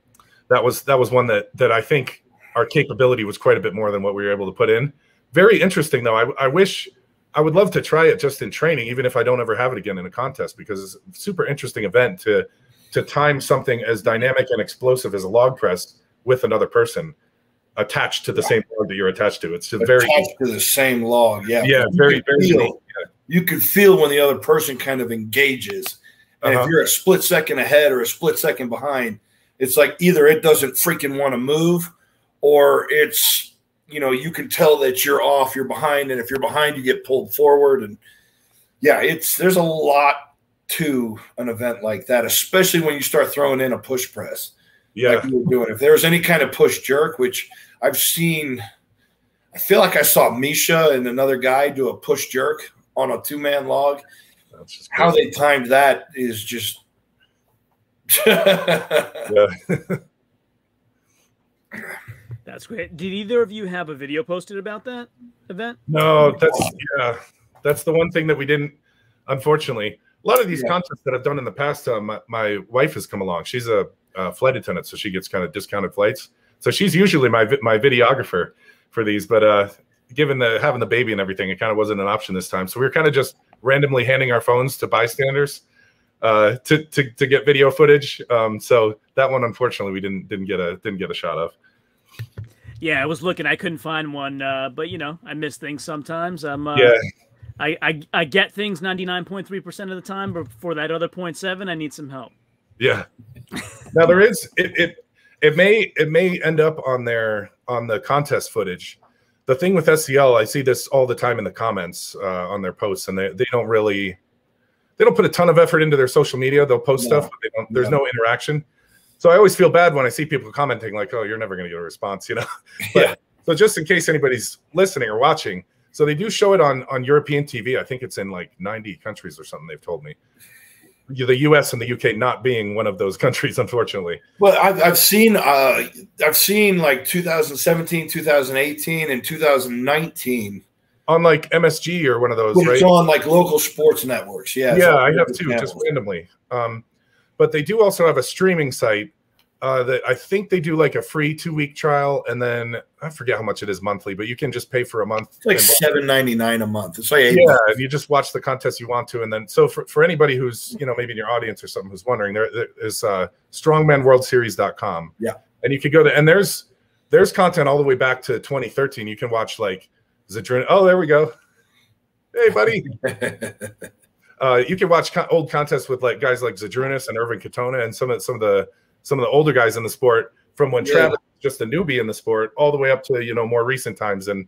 that was, that was one that, that I think our capability was quite a bit more than what we were able to put in. Very interesting though. I, I wish, I would love to try it just in training, even if I don't ever have it again in a contest, because it's a super interesting event to to time something as dynamic and explosive as a log press with another person attached to the same log that you're attached to. It's just very attached to the same log. Yeah. Yeah. Very, very. Yeah. You can feel when the other person kind of engages. And uh-huh. if you're a split second ahead or a split second behind, it's like either it doesn't freaking want to move or it's, you know, you can tell that you're off, you're behind. And if you're behind, you get pulled forward. And yeah, it's, there's a lot to an event like that, especially when you start throwing in a push press. Yeah. Like you were doing. If there's any kind of push jerk, which I've seen, I feel like I saw Misha and another guy do a push jerk on a two man log. How they timed that is just. That's great. Did either of you have a video posted about that event? No, that's yeah. That's the one thing that we didn't unfortunately a lot of these yeah. contests that I've done in the past, uh, my, my, wife has come along. She's a, a, flight attendant, so she gets kind of discounted flights. So she's usually my my videographer for these. But uh, given the having the baby and everything, it kind of wasn't an option this time. So we were kind of just randomly handing our phones to bystanders uh, to, to to get video footage. Um, so that one, unfortunately, we didn't didn't get a didn't get a shot of. Yeah, I was looking. I couldn't find one, uh, but you know, I miss things sometimes. I'm uh, yeah. I, I, I get things 99.3% of the time, but for that other 0.7, I need some help. Yeah. now there is it, it it may it may end up on their on the contest footage. The thing with SCL, I see this all the time in the comments uh, on their posts, and they, they don't really they don't put a ton of effort into their social media. They'll post no. stuff, but there's no. no interaction. So I always feel bad when I see people commenting like, "Oh, you're never going to get a response," you know. But, yeah. So just in case anybody's listening or watching, so they do show it on on European TV. I think it's in like 90 countries or something. They've told me. The U.S. and the U.K. not being one of those countries, unfortunately. Well, I've, I've seen uh, I've seen like 2017, 2018, and 2019 on like MSG or one of those. Right? It's on like local sports networks. Yeah, yeah, I have too, just randomly. Um, but they do also have a streaming site uh, that I think they do like a free two week trial, and then I forget how much it is monthly, but you can just pay for a month. It's like seven ninety nine a month. It's like yeah, and you just watch the contest you want to, and then so for, for anybody who's you know maybe in your audience or something who's wondering, there, there is uh, strongmanworldseries.com. Yeah, and you could go there, and there's there's content all the way back to 2013. You can watch like Zadrun. Oh, there we go. Hey, buddy. uh, you can watch co- old contests with like guys like Zydrunas and Ervin Katona and some of some of the some of the older guys in the sport from when yeah. Travis was just a newbie in the sport all the way up to you know more recent times and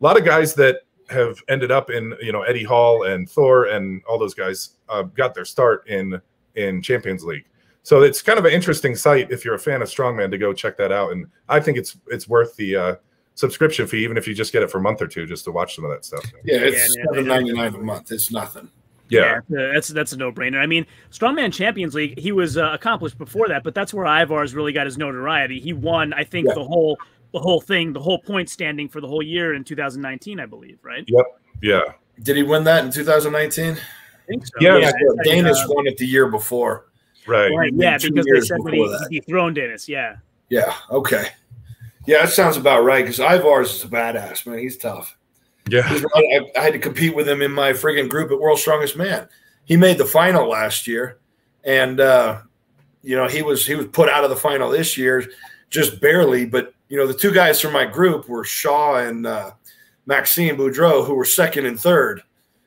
a lot of guys that have ended up in you know Eddie Hall and Thor and all those guys uh, got their start in in Champions League. So it's kind of an interesting site if you're a fan of strongman to go check that out. And I think it's it's worth the uh, subscription fee, even if you just get it for a month or two, just to watch some of that stuff. Yeah, it's yeah, seven ninety nine a month. It's nothing. Yeah. yeah. that's that's a no brainer. I mean, Strongman Champions League, he was uh, accomplished before that, but that's where Aivars really got his notoriety. He won, I think, yeah. the whole the whole thing, the whole point standing for the whole year in 2019, I believe, right? Yep. Yeah. Did he win that in 2019? I think so. Yeah, yeah. Dainis uh, won it the year before. Right. right. Yeah, because they said that he, that. he dethroned Dainis. Yeah. Yeah. Okay. Yeah, that sounds about right. Because Aivars is a badass man. He's tough. Yeah. I, I, had to compete with him in my friggin' group at World's Strongest Man. He made the final last year, and uh, you know he was he was put out of the final this year, just barely. But you know the two guys from my group were Shaw and uh, Maxime Boudreau, who were second and third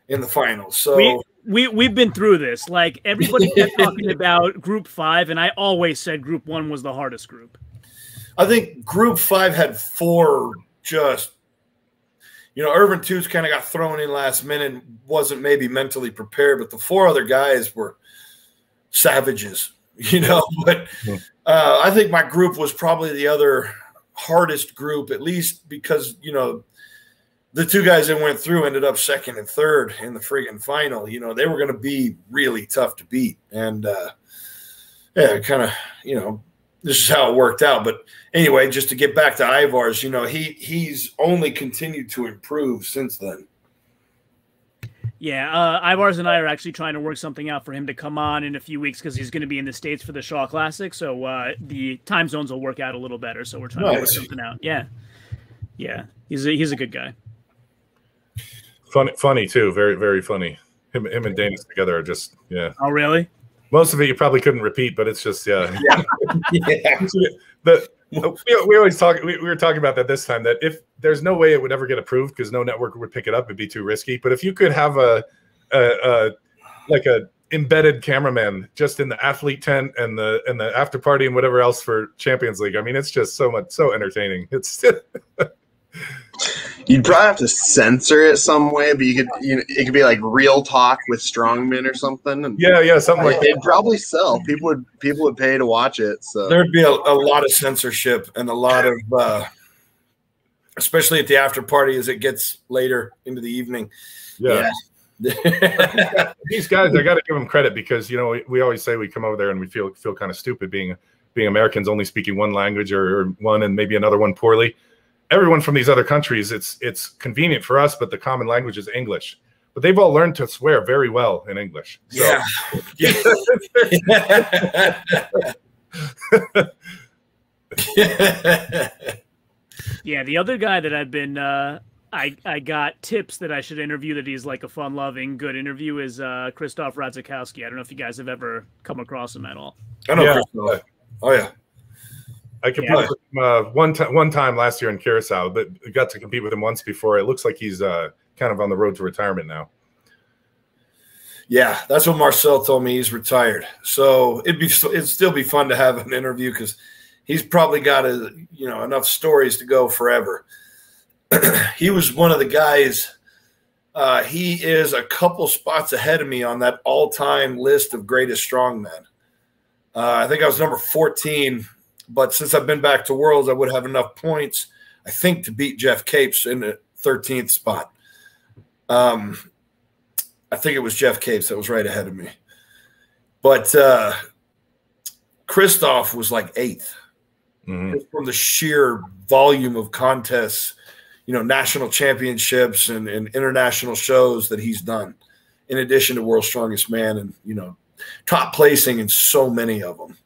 in the finals. So we, we we've been through this. Like everybody kept talking about Group Five, and I always said Group One was the hardest group. I think Group Five had four just. You know, Ervin Toots kind of got thrown in last minute, wasn't maybe mentally prepared, but the four other guys were savages. You know, but uh, I think my group was probably the other hardest group, at least because you know the two guys that went through ended up second and third in the friggin' final. You know, they were going to be really tough to beat. And uh, yeah, kind of, you know, this is how it worked out. But anyway, just to get back to Aivars, you know, he he's only continued to improve since then. Yeah, uh, Aivars and I are actually trying to work something out for him to come on in a few weeks because he's going to be in the states for the Shaw Classic. So uh, the time zones will work out a little better. So we're trying nice. to work something out. Yeah, yeah, he's a, he's a good guy. Funny, funny too. Very, very funny. Him, him and Dainis together are just yeah. Oh, really? Most of it you probably couldn't repeat, but it's just yeah. yeah. yeah. the we, we always talk. We, we were talking about that this time. That if there's no way it would ever get approved because no network would pick it up, it'd be too risky. But if you could have a, a, a like a embedded cameraman just in the athlete tent and the and the after party and whatever else for Champions League. I mean, it's just so much so entertaining. It's You'd probably have to censor it some way, but you could, you know, it could be like real talk with strongmen or something. And yeah, yeah, something like It'd probably sell. People would people would pay to watch it. So there'd be a, a lot of censorship and a lot of, uh, especially at the after party as it gets later into the evening. Yeah. yeah. These guys, I got to give them credit because you know we, we always say we come over there and we feel feel kind of stupid being being Americans only speaking one language or, or one and maybe another one poorly everyone from these other countries, it's it's convenient for us, but the common language is English. But they've all learned to swear very well in English. So. Yeah. yeah. The other guy that I've been uh, I I got tips that I should interview that he's like a fun loving good interview is uh Christoph Radzikowski. I don't know if you guys have ever come across him at all. I know yeah. Christoph. Oh yeah. I competed yeah. with him uh, one time one time last year in Curacao, but got to compete with him once before. It looks like he's uh, kind of on the road to retirement now. Yeah, that's what Marcel told me. He's retired, so it'd be it'd still be fun to have an interview because he's probably got a you know enough stories to go forever. he was one of the guys. Uh, he is a couple spots ahead of me on that all-time list of greatest strongmen. Uh, I think I was number 14 but since I've been back to Worlds, I would have enough points, I think, to beat Geoff Capes in the 13th spot. Um, I think it was Geoff Capes that was right ahead of me. But uh, Christoph was like 8th mm-hmm. from the sheer volume of contests, you know, national championships and, and international shows that he's done, in addition to World's Strongest Man and, you know, top placing in so many of them.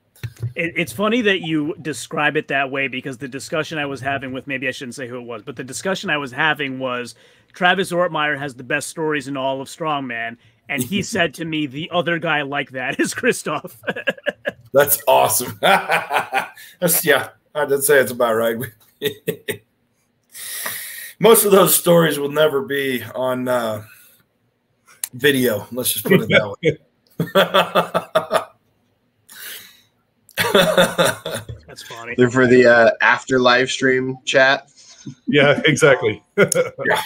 It, it's funny that you describe it that way because the discussion I was having with maybe I shouldn't say who it was, but the discussion I was having was Travis Ortmayer has the best stories in all of Strongman, and he said to me the other guy like that is Christoph. That's awesome. That's yeah, I'd say it's about right. Most of those stories will never be on uh, video. Let's just put it that way. That's funny. They're for the uh, after live stream chat. Yeah, exactly. yeah.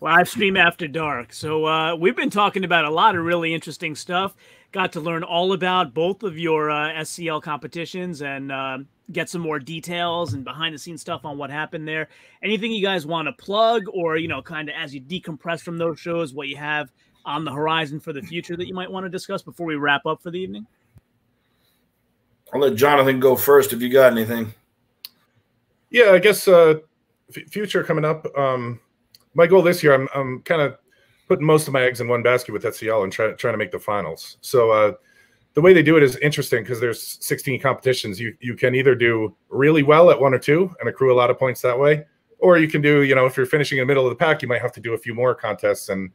Live stream after dark. So uh, we've been talking about a lot of really interesting stuff. Got to learn all about both of your uh, SCL competitions and uh, get some more details and behind the scenes stuff on what happened there. Anything you guys want to plug, or you know, kind of as you decompress from those shows, what you have on the horizon for the future that you might want to discuss before we wrap up for the evening? I'll let Jonathan go first if you got anything. Yeah, I guess uh, future coming up. Um, my goal this year, I'm, I'm kind of putting most of my eggs in one basket with SCL and try, trying to make the finals. So uh, the way they do it is interesting because there's 16 competitions. You you can either do really well at one or two and accrue a lot of points that way, or you can do you know if you're finishing in the middle of the pack, you might have to do a few more contests and.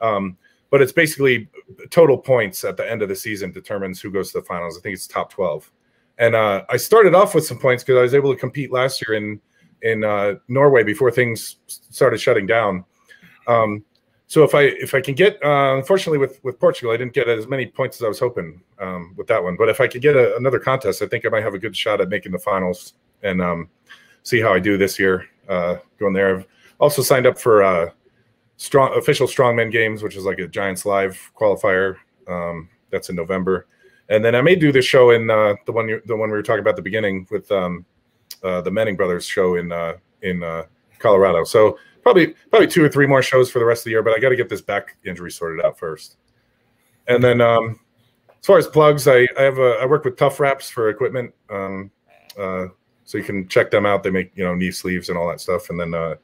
Um, but it's basically total points at the end of the season determines who goes to the finals. I think it's top 12. And uh, I started off with some points because I was able to compete last year in in uh, Norway before things started shutting down. Um, so if I if I can get, uh, unfortunately with with Portugal, I didn't get as many points as I was hoping um, with that one. But if I could get a, another contest, I think I might have a good shot at making the finals and um, see how I do this year uh, going there. I've also signed up for uh, strong official strongman games, which is like a Giants Live qualifier. Um, that's in November, and then I may do the show in uh, the one the one we were talking about the beginning with um, uh, the Manning brothers show in uh, in uh, Colorado. So probably probably two or three more shows for the rest of the year, but I got to get this back injury sorted out first. And then um, as far as plugs, I, I have a I work with Tuff Wraps for equipment, um, uh, so you can check them out. They make you know knee sleeves and all that stuff. And then uh,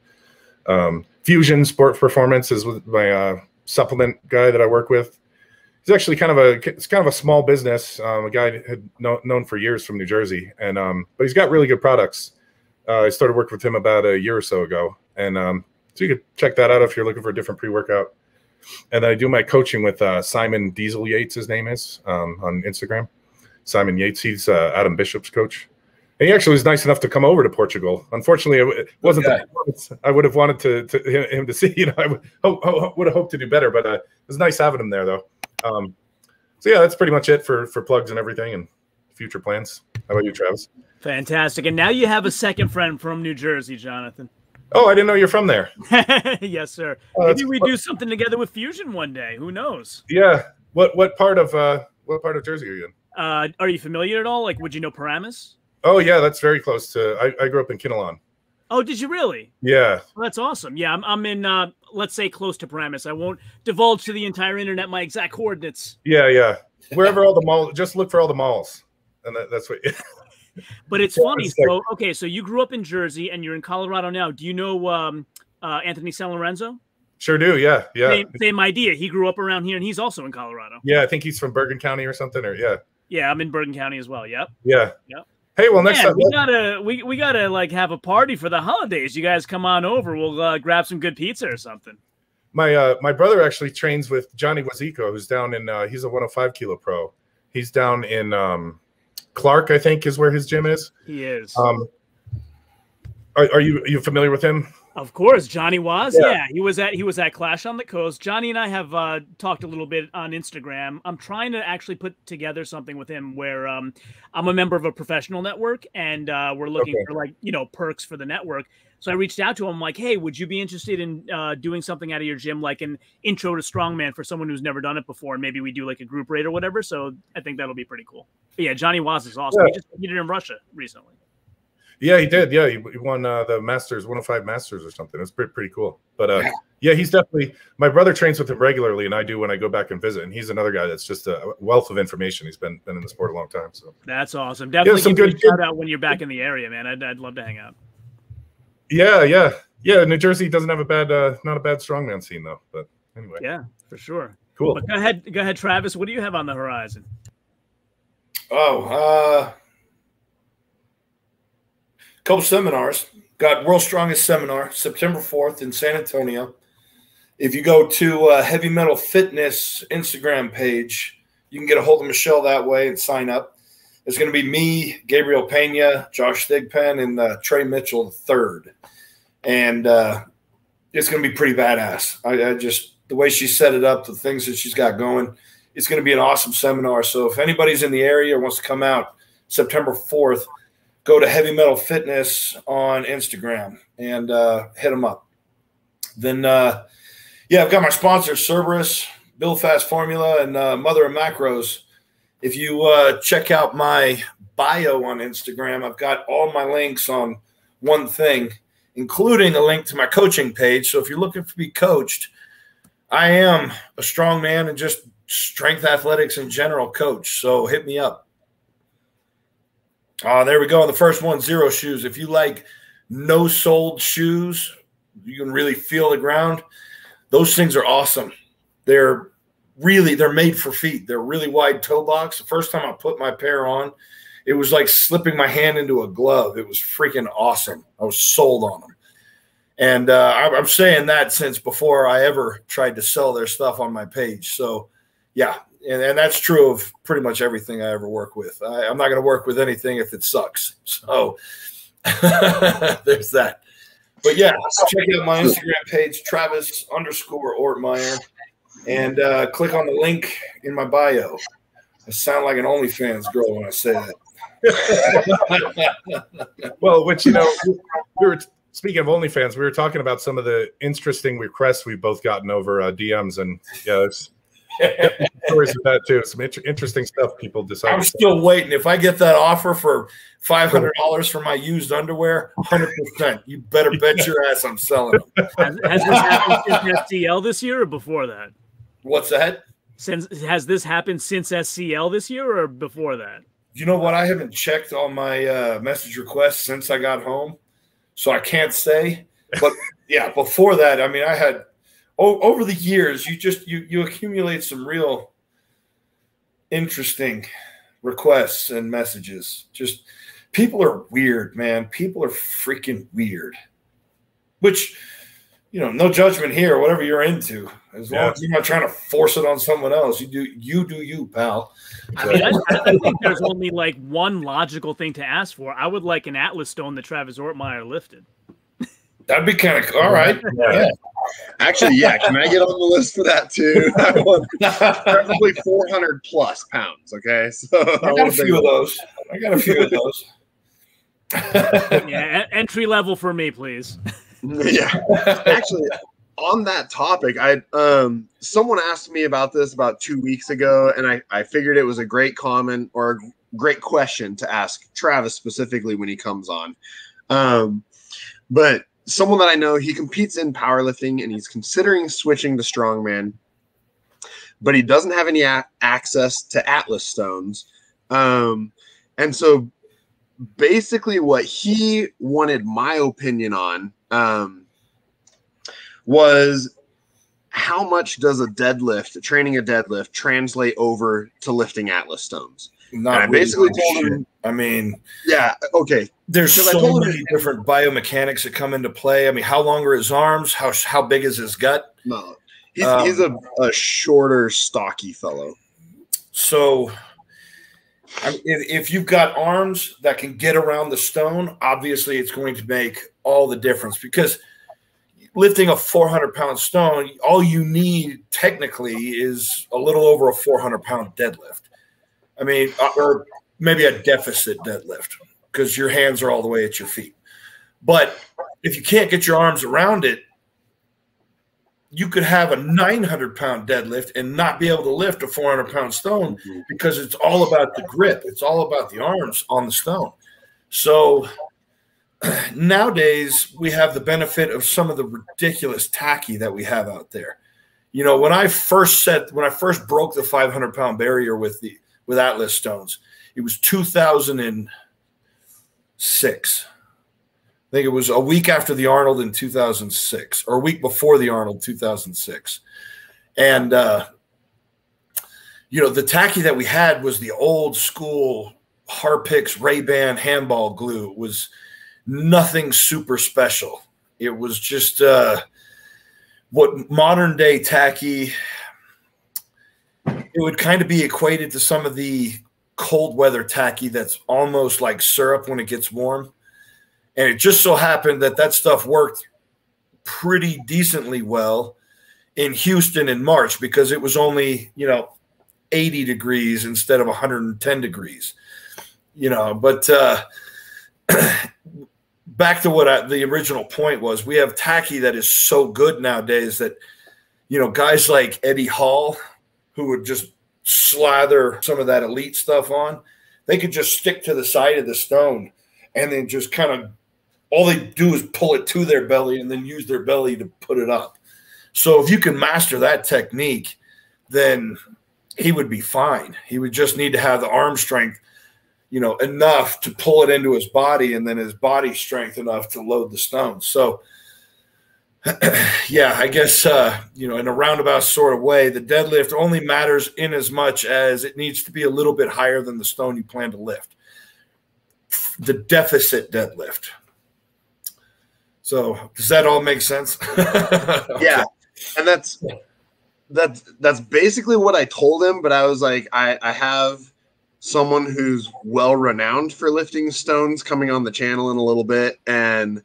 um, Fusion Sport Performance is my supplement guy that I work with. He's actually kind of a it's kind of a small business. Um, a guy had know, known for years from New Jersey, and um, but he's got really good products. Uh, I started working with him about a year or so ago, and um, so you could check that out if you're looking for a different pre-workout. And I do my coaching with uh, Simon Diesel Yates, his name is um, on Instagram. Simon Yates, he's uh, Adam Bishop's coach. And he actually was nice enough to come over to Portugal. Unfortunately, it wasn't okay. the I would have wanted to, to, him to see. You know, I would, hope, would have hoped to do better, but uh, it was nice having him there, though. Um, so yeah, that's pretty much it for for plugs and everything and future plans. How about you, Travis? Fantastic. And now you have a second friend from New Jersey, Jonathan. Oh, I didn't know you're from there. yes, sir. Oh, Maybe we do something together with Fusion one day. Who knows? Yeah. What what part of uh what part of Jersey are you in? Uh, are you familiar at all? Like, would you know Paramus? Oh yeah, that's very close to. I, I grew up in Kinnelon. Oh, did you really? Yeah. Well, that's awesome. Yeah, I'm, I'm in. Uh, let's say close to Paramus. I won't divulge to the entire internet my exact coordinates. Yeah, yeah. Wherever all the malls, just look for all the malls, and that, that's what. But it's funny. So okay, so you grew up in Jersey and you're in Colorado now. Do you know um, uh, Anthony San Lorenzo? Sure do. Yeah, yeah. Same, same, idea. He grew up around here and he's also in Colorado. Yeah, I think he's from Bergen County or something. Or yeah. Yeah, I'm in Bergen County as well. Yep. Yeah. Yep. Hey, well, next time we gotta we, we gotta like have a party for the holidays. You guys come on over. We'll uh, grab some good pizza or something. My uh, my brother actually trains with Johnny Wazico, who's down in uh, he's a 105 kilo pro. He's down in um, Clark, I think, is where his gym is. He is. Um, are, are you are you familiar with him? Of course, Johnny was. Yeah. yeah. he was at he was at Clash on the Coast. Johnny and I have uh, talked a little bit on Instagram. I'm trying to actually put together something with him where um, I'm a member of a professional network, and uh, we're looking okay. for like you know perks for the network. So I reached out to him like, "Hey, would you be interested in uh, doing something out of your gym, like an intro to strongman for someone who's never done it before, and maybe we do like a group rate or whatever." So I think that'll be pretty cool. But yeah, Johnny Waz is awesome. Yeah. He just competed in Russia recently. Yeah, he did. Yeah, he, won uh, the Masters, 105 Masters or something. It's pretty pretty cool. But uh, yeah, he's definitely. My brother trains with him regularly, and I do when I go back and visit. And he's another guy that's just a wealth of information. He's been been in the sport a long time. So that's awesome. Definitely yeah, some good shout out when you're back in the area, man. I'd, I'd love to hang out. Yeah, yeah, yeah. New Jersey doesn't have a bad, uh, not a bad strongman scene though. But anyway, yeah, for sure. Cool. But go ahead, go ahead, Travis. What do you have on the horizon? Oh, uh, couple seminars. Got World's Strongest Seminar September 4th in San Antonio. If you go to uh, Heavy Metal Fitness Instagram page, you can get a hold of Michelle that way and sign up. It's going to be me, Gabriel Pena, Josh Thigpen, and uh, Trey Mitchell third, and uh, it's going to be pretty badass. I, I, just the way she set it up, the things that she's got going, it's going to be an awesome seminar. So if anybody's in the area or wants to come out September fourth, go to Heavy Metal Fitness on Instagram and uh, hit them up. Then, uh, yeah, I've got my sponsors, Cerberus, Build Fast Formula, and uh, Mother of Macros if you uh, check out my bio on Instagram, I've got all my links on one thing, including a link to my coaching page. So if you're looking to be coached, I am a strong man and just strength athletics in general coach. So hit me up. Uh, there we go. The first one, Xero shoes. If you like no soled shoes, you can really feel the ground. Those things are awesome. They're really they're made for feet. They're really wide toe box. The first time I put my pair on, it was like slipping my hand into a glove. It was freaking awesome. I was sold on them. And uh, I'm saying that since before I ever tried to sell their stuff on my page. So, yeah, and, and that's true of pretty much everything I ever work with. I, am not going to work with anything if it sucks. So, There's that. But yeah, check out my Instagram page, Travis underscore Ortmayer, and uh, click on the link in my bio. I sound like an OnlyFans girl when I say that. well, which you know, we were speaking of OnlyFans, we were talking about some of the interesting requests we've both gotten over uh, DMs, and yeah, it's stories of that too. Some inter- interesting stuff people decide. I'm still waiting. If I get that offer for five hundred dollars for my used underwear, hundred percent. You better bet your ass I'm selling them. Has, has this happened since SCL this year or before that? What's that? Since has this happened since SCL this year or before that? You know what? I haven't checked all my uh, message requests since I got home, so I can't say. But yeah, before that, I mean, I had o- over the years, you just you you accumulate some real interesting requests and messages. Just people are weird, man. People are freaking weird. Which you know, no judgment here, whatever you're into. As long Yeah. as you're not trying to force it on someone else, you do you do you, pal. I mean, I, I think there's only like one logical thing to ask for. I would like an Atlas stone that Travis Ortmayer lifted. That'd be kind of all right. Yeah. Actually, yeah. Can I get on the list for that too? I want probably 400 plus pounds. Okay, so I got a few of those. I got a few of those. Yeah, entry level for me, please. yeah. Actually, on that topic, I um someone asked me about this about two weeks ago, and I I figured it was a great comment or a great question to ask Travis specifically when he comes on. Um, but someone that I know, he competes in powerlifting and he's considering switching to strongman, but he doesn't have any a- access to Atlas stones. Um, and so basically what he wanted my opinion on um, was how much does a deadlift, training a deadlift, translate over to lifting Atlas stones? Not And I basically told him- I mean, Yeah, okay. there's so many different biomechanics that come into play. I mean, how long are his arms? How how big is his gut? No, he's, Um, he's a, a shorter, stocky fellow. So, I mean, if, if you've got arms that can get around the stone, obviously it's going to make all the difference because lifting a 400 pound stone, all you need technically is a little over a 400 pound deadlift. I mean, uh, or maybe a deficit deadlift because your hands are all the way at your feet. But if you can't get your arms around it, you could have a 900 pound deadlift and not be able to lift a 400 pound stone mm-hmm. because it's all about the grip. It's all about the arms on the stone. So nowadays we have the benefit of some of the ridiculous tacky that we have out there. You know, when I first set, when I first broke the 500 pound barrier with the with Atlas stones, it was 2006. I think it was a week after the Arnold in 2006, or a week before the Arnold 2006. And, uh, you know, the tacky that we had was the old school Harpix Ray Ban handball glue. It was nothing super special. It was just uh, what modern day tacky, it would kind of be equated to some of the cold weather tacky that's almost like syrup when it gets warm. And it just so happened that that stuff worked pretty decently well in Houston in March because it was only, you know, 80 degrees instead of 110 degrees. You know, but uh back to what I, the original point was, we have tacky that is so good nowadays that you know, guys like Eddie Hall who would just slather some of that elite stuff on, they could just stick to the side of the stone and then just kind of all they do is pull it to their belly and then use their belly to put it up. So if you can master that technique, then he would be fine. He would just need to have the arm strength, you know, enough to pull it into his body and then his body strength enough to load the stone. So yeah, I guess uh, you know, in a roundabout sort of way, the deadlift only matters in as much as it needs to be a little bit higher than the stone you plan to lift. The deficit deadlift. So does that all make sense? Yeah, and that's that's that's basically what I told him. But I was like, I I have someone who's well renowned for lifting stones coming on the channel in a little bit, and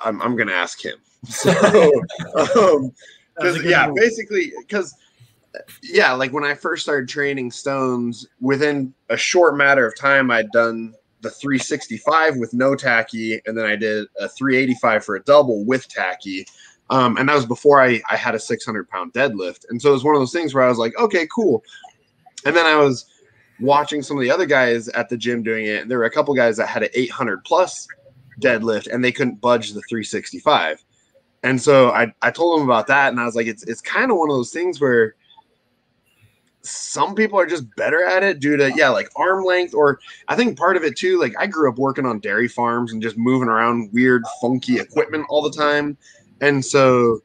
I'm, I'm going to ask him. So, um, yeah, move. basically, because yeah, like when I first started training stones, within a short matter of time, I'd done the 365 with no tacky, and then I did a 385 for a double with tacky. Um, and that was before I, I had a 600 pound deadlift. And so it was one of those things where I was like, okay, cool. And then I was watching some of the other guys at the gym doing it. And there were a couple guys that had an 800 plus deadlift and they couldn't budge the 365. And so I, I told him about that. And I was like, it's, it's kind of one of those things where some people are just better at it due to, yeah, like arm length. Or I think part of it too, like I grew up working on dairy farms and just moving around weird, funky equipment all the time. And so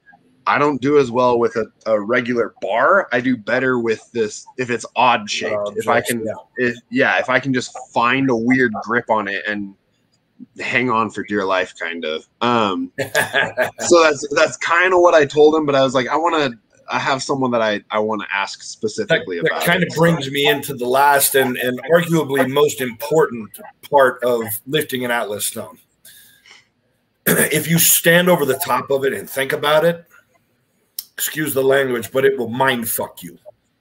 I don't do as well with a, a regular bar. I do better with this if it's odd shaped. If I can, yeah. if, yeah, if I can just find a weird grip on it and hang on for dear life, kind of. Um, so that's that's kind of what I told him. But I was like, I want to. I have someone that I I want to ask specifically that about. kind of brings me into the last and, and arguably most important part of lifting an atlas stone. if you stand over the top of it and think about it, excuse the language, but it will mind fuck you.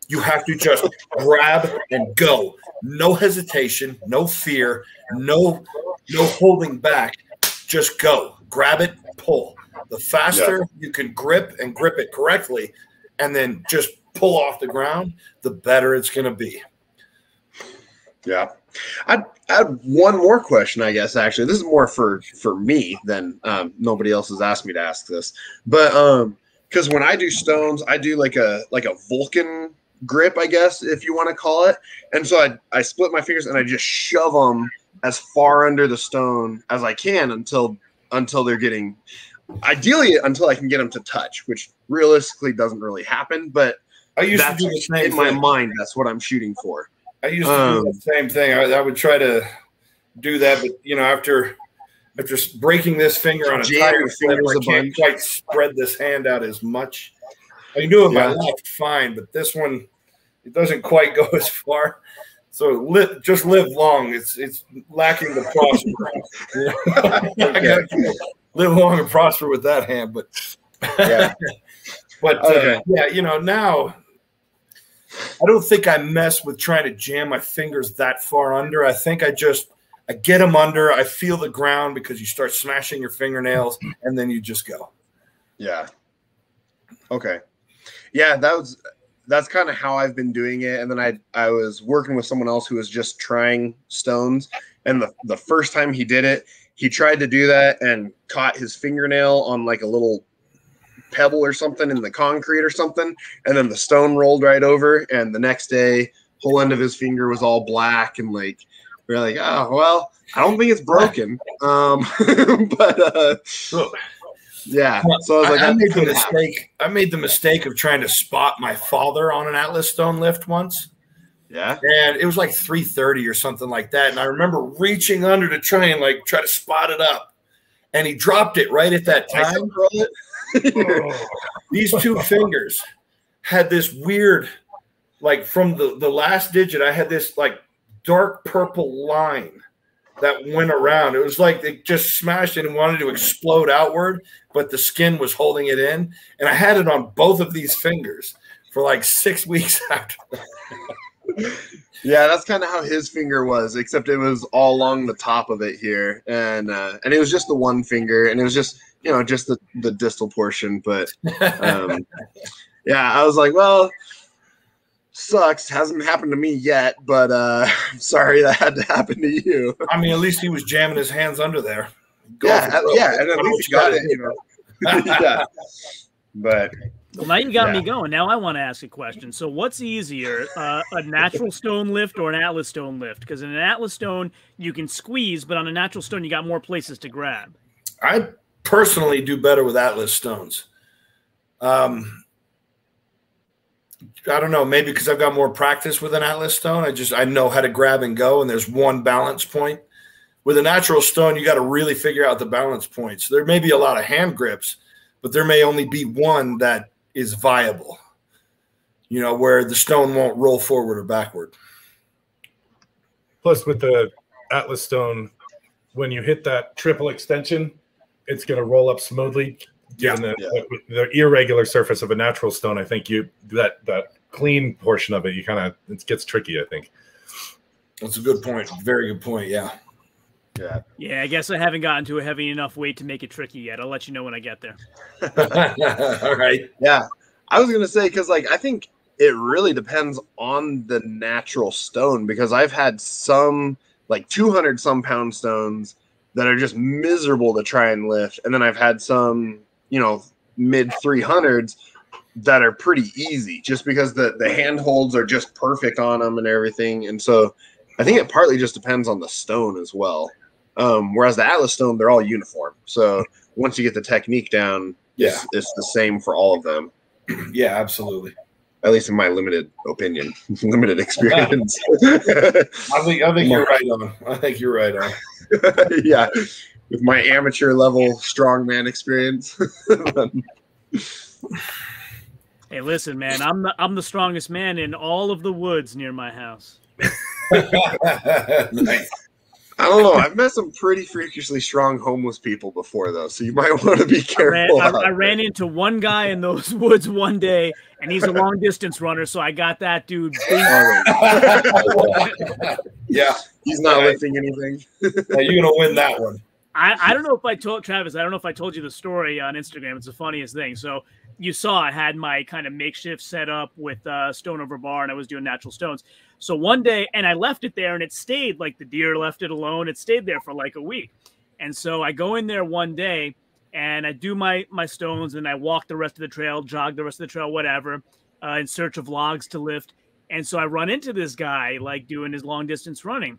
You have to just grab and go. No hesitation, no fear, no no holding back. Just go. Grab it, pull. The faster you can grip and grip it correctly and then just pull off the ground, the better it's going to be. Yeah. I I had one more question, I guess. Actually, this is more for for me than um, nobody else has asked me to ask this. But um, because when I do stones, I do like a like a Vulcan grip, I guess, if you want to call it. And so I I split my fingers and I just shove them as far under the stone as I can until until they're getting ideally until I can get them to touch, which realistically doesn't really happen. But I used to do the same in my mind. That's what I'm shooting for. I used to um, do the same thing. I, I would try to do that, but you know, after after breaking this finger on a tire your flip, fingers I can't bunch. quite spread this hand out as much. I can do it with my left fine, but this one it doesn't quite go as far. So li- just live long. It's it's lacking the prosper. You know? I gotta live long and prosper with that hand, but Yeah. but uh, yeah, you know, now I don't think I mess with trying to jam my fingers that far under. I think I just I get them under. I feel the ground because you start smashing your fingernails, and then you just go. Yeah. Okay. Yeah, that was that's kind of how I've been doing it. And then I I was working with someone else who was just trying stones. And the, the first time he did it, he tried to do that and caught his fingernail on like a little pebble or something in the concrete or something. And then the stone rolled right over. And the next day, whole end of his finger was all black and like we are like, oh well, I don't think it's broken. Um but uh yeah. So I was like, I, I made the happen. mistake. I made the mistake of trying to spot my father on an Atlas Stone lift once, Yeah. and it was like three thirty or something like that. And I remember reaching under to try and like try to spot it up, and he dropped it right at that time. these two fingers had this weird like from the the last digit i had this like dark purple line that went around. It was like it just smashed it and wanted to explode outward but the skin was holding it in. And i had it on both of these fingers for like six weeks after Yeah, that's kind of how his finger was, except it was all along the top of it here, and uh, and it was just the one finger, and it was just you know just the the distal portion. But um, yeah, I was like, well, sucks. Hasn't happened to me yet, but uh, I'm sorry that had to happen to you. i mean at least he was jamming his hands under there yeah, for uh, yeah, and at I least wish you got it. You know. yeah, but Well, now you got Yeah. me going. Now I want to ask a question. So, what's easier, uh, a natural stone lift or an Atlas stone lift? Because in an Atlas stone, you can squeeze, but on a natural stone, you got more places to grab. I personally do better with Atlas stones. Um, I don't know, maybe because I've got more practice with an Atlas stone. I just I know how to grab and go, and there's one balance point. With a natural stone, you got to really figure out the balance points. There may be a lot of hand grips, but there may only be one that is viable. You know, where the stone won't roll forward or backward. Plus, with the Atlas stone, when you hit that triple extension, it's going to roll up smoothly. Given Yeah. the, the irregular surface of a natural stone, I think you that that clean portion of it, you kind of it gets tricky. I think. That's a good point. Very good point. Yeah. Yeah. Yeah, I guess I haven't gotten to a heavy enough weight to make it tricky yet. I'll let you know when I get there. All right. Yeah. I was gonna say because like I think it really depends on the natural stone because I've had some like 200 some pound stones that are just miserable to try and lift, and then I've had some you know mid 300s that are pretty easy just because the the handholds are just perfect on them and everything, and so I think it partly just depends on the stone as well. Um, whereas the Atlas stone, they're all uniform. So once you get the technique down, Yeah. it's, it's the same for all of them Yeah. Absolutely. at least in my limited opinion, limited experience. I think I think you're right on. I think you're right on. yeah, with my amateur level strongman experience. Hey, listen, man, I'm the I'm the strongest man in all of the woods near my house. nice. I don't know. I've met some pretty freakishly strong homeless people before, though, so you might want to be I ran, careful. I, I ran into one guy in those woods one day, and he's a long distance runner, so I got that dude. yeah. He's not Right. lifting anything. Yeah, you're gonna win that one. I, I don't know if I told Travis. I don't know if I told you the story on Instagram. It's the funniest thing. So you saw I had my kind of makeshift set up with uh, stone over bar, and I was doing natural stones. So one day, and I left it there, and it stayed like the deer left it alone. It stayed there for like a week, and so I go in there one day, and I do my my stones, and I walk the rest of the trail, jog the rest of the trail, whatever, uh, in search of logs to lift. And so I run into this guy like doing his long distance running.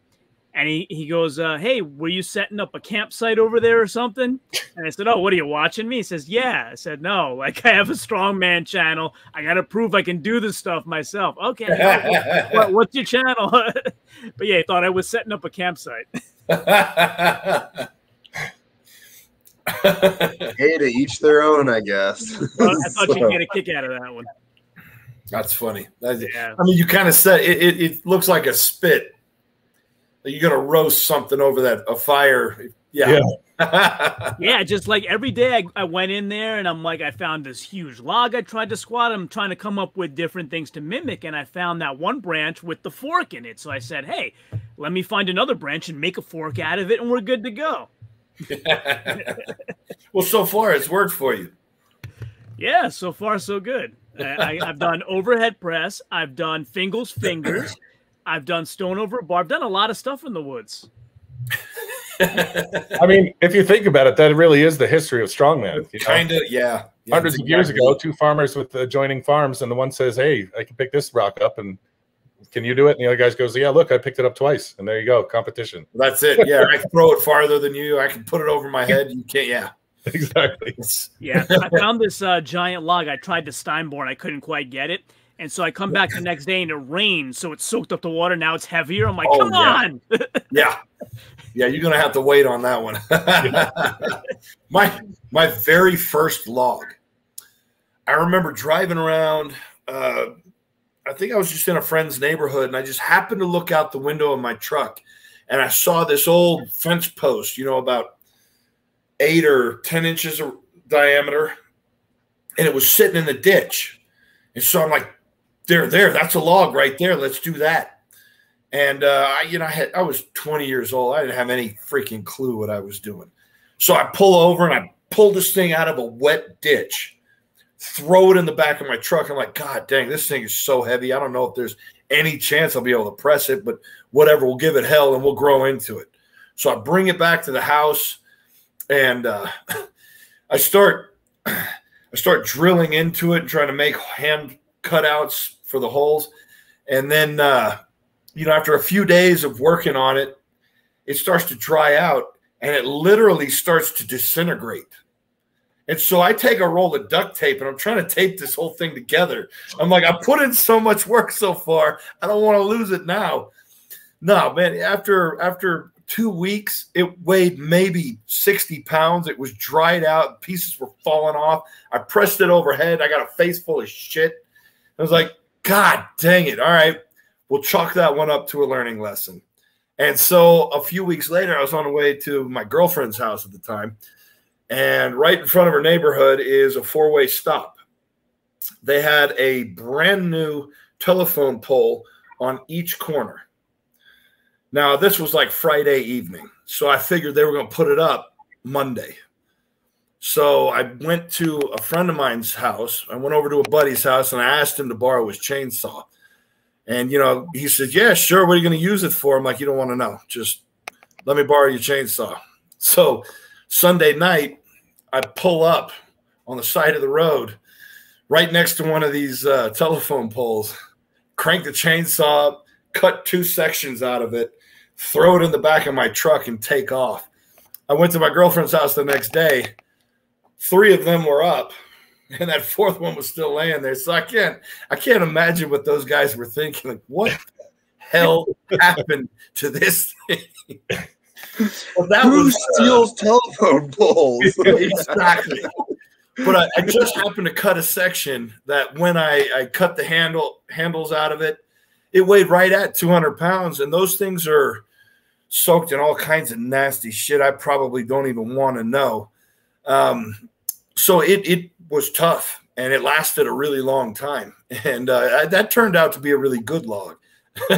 And he, he goes, uh, Hey, were you setting up a campsite over there or something? And I said, Oh, what are you watching me? He says, Yeah. I said, No, like I have a strongman channel. I got to prove I can do this stuff myself. Okay. what- what- what's your channel? but yeah, he thought I was setting up a campsite. Hey, to each their own, I guess. Well, I thought So- you'd get a kick out of that one. That's funny. That's- Yeah. I mean, you kind of said it, it, it looks like a spit. You're gonna roast something over that a fire. Yeah. Yeah, just like every day I, I went in there and I'm like, I found this huge log I tried to squat. I'm trying to come up with different things to mimic. And I found that one branch with the fork in it. So I said, hey, let me find another branch and make a fork out of it and we're good to go. well, so far it's worked for you. Yeah, so far so good. I, I, I've done overhead press. I've done Fingal's fingers. I've done stone over a bar. I've done a lot of stuff in the woods. I mean, if you think about it, that really is the history of strongman. you know? Kind of, yeah. Yeah, Hundreds that's of years ago, two farmers with adjoining farms, and the one says, "Hey, I can pick this rock up, and can you do it?" And the other guy goes, "Yeah, look, I picked it up twice." And there you go, competition. That's it. Yeah, I can throw it farther than you. I can put it over my head. You can't. Yeah. exactly. Yeah, I found this uh, giant log. I tried to Steinborn. I couldn't quite get it. And so I come back the next day and it rained. So it soaked up the water. Now it's heavier. I'm like, Oh, come yeah. on. yeah. Yeah, you're gonna have to wait on that one. my my very first log. I remember driving around. Uh, I think I was just in a friend's neighborhood, and I just happened to look out the window of my truck, and I saw this old fence post. You know, about eight or ten inches of diameter, and it was sitting in the ditch. And so I'm like, "There, there, that's a log right there. Let's do that." And uh, I, you know, I had I was 20 years old. I didn't have any freaking clue what I was doing. So I pull over and I pull this thing out of a wet ditch, throw it in the back of my truck. I'm like, God dang, this thing is so heavy. I don't know if there's any chance I'll be able to press it, but whatever, we'll give it hell and we'll grow into it. So I bring it back to the house and uh, I start I start drilling into it and trying to make hand cutouts for the holes. And then uh, you know, after a few days of working on it, it starts to dry out and it literally starts to disintegrate. And so I take a roll of duct tape and I'm trying to tape this whole thing together. I'm like, I put in so much work so far. I don't want to lose it now. No, man, after after two weeks, it weighed maybe 60 pounds. It was dried out, pieces were falling off. I pressed it overhead. I got a face full of shit. I was like, God dang it. All right we'll chalk that one up to a learning lesson. And so a few weeks later, I was on the way to my girlfriend's house at the time. And right in front of her neighborhood is a four way stop. They had a brand new telephone pole on each corner. Now, this was like Friday evening. So I figured they were going to put it up Monday. So I went to a friend of mine's house. I went over to a buddy's house and I asked him to borrow his chainsaw. And, you know, he said, Yeah, sure. What are you going to use it for? I'm like, You don't want to know. Just let me borrow your chainsaw. So Sunday night, I pull up on the side of the road right next to one of these uh, telephone poles, crank the chainsaw cut two sections out of it, throw it in the back of my truck, and take off. I went to my girlfriend's house the next day. Three of them were up, and that fourth one was still laying there. So I can't, I can't imagine what those guys were thinking. Like, what hell happened to this thing? well, that Who was, uh, steals uh, telephone poles? exactly. But I, I, just happened to cut a section that when I, I cut the handle handles out of it, it weighed right at 200 pounds, and those things are soaked in all kinds of nasty shit. I probably don't even want to know. Um, so it it was tough, and it lasted a really long time, and uh, that turned out to be a really good log.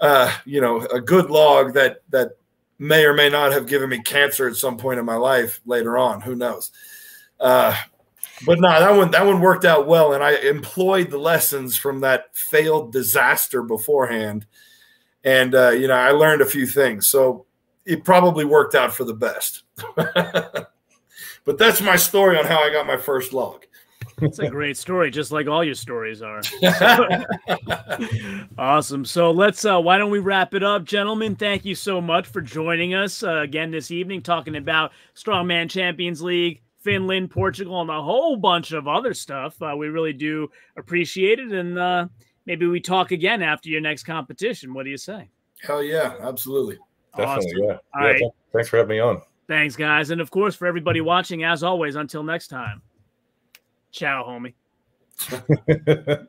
uh, you know, a good log that that may or may not have given me cancer at some point in my life later on. Who knows? Uh, but no, that one that one worked out well, and I employed the lessons from that failed disaster beforehand, and uh, you know I learned a few things. So it probably worked out for the best. but that's my story on how I got my first log. It's a great story, just like all your stories are. awesome. So let's. Uh, why don't we wrap it up, gentlemen? Thank you so much for joining us uh, again this evening, talking about Strongman Champions League, Finland, Portugal, and a whole bunch of other stuff. Uh, we really do appreciate it, and uh, maybe we talk again after your next competition. What do you say? Hell yeah, absolutely. Definitely, awesome. yeah. All yeah, right. Thanks for having me on. Thanks, guys, and of course for everybody mm-hmm. watching. As always, until next time. Ciao, homie.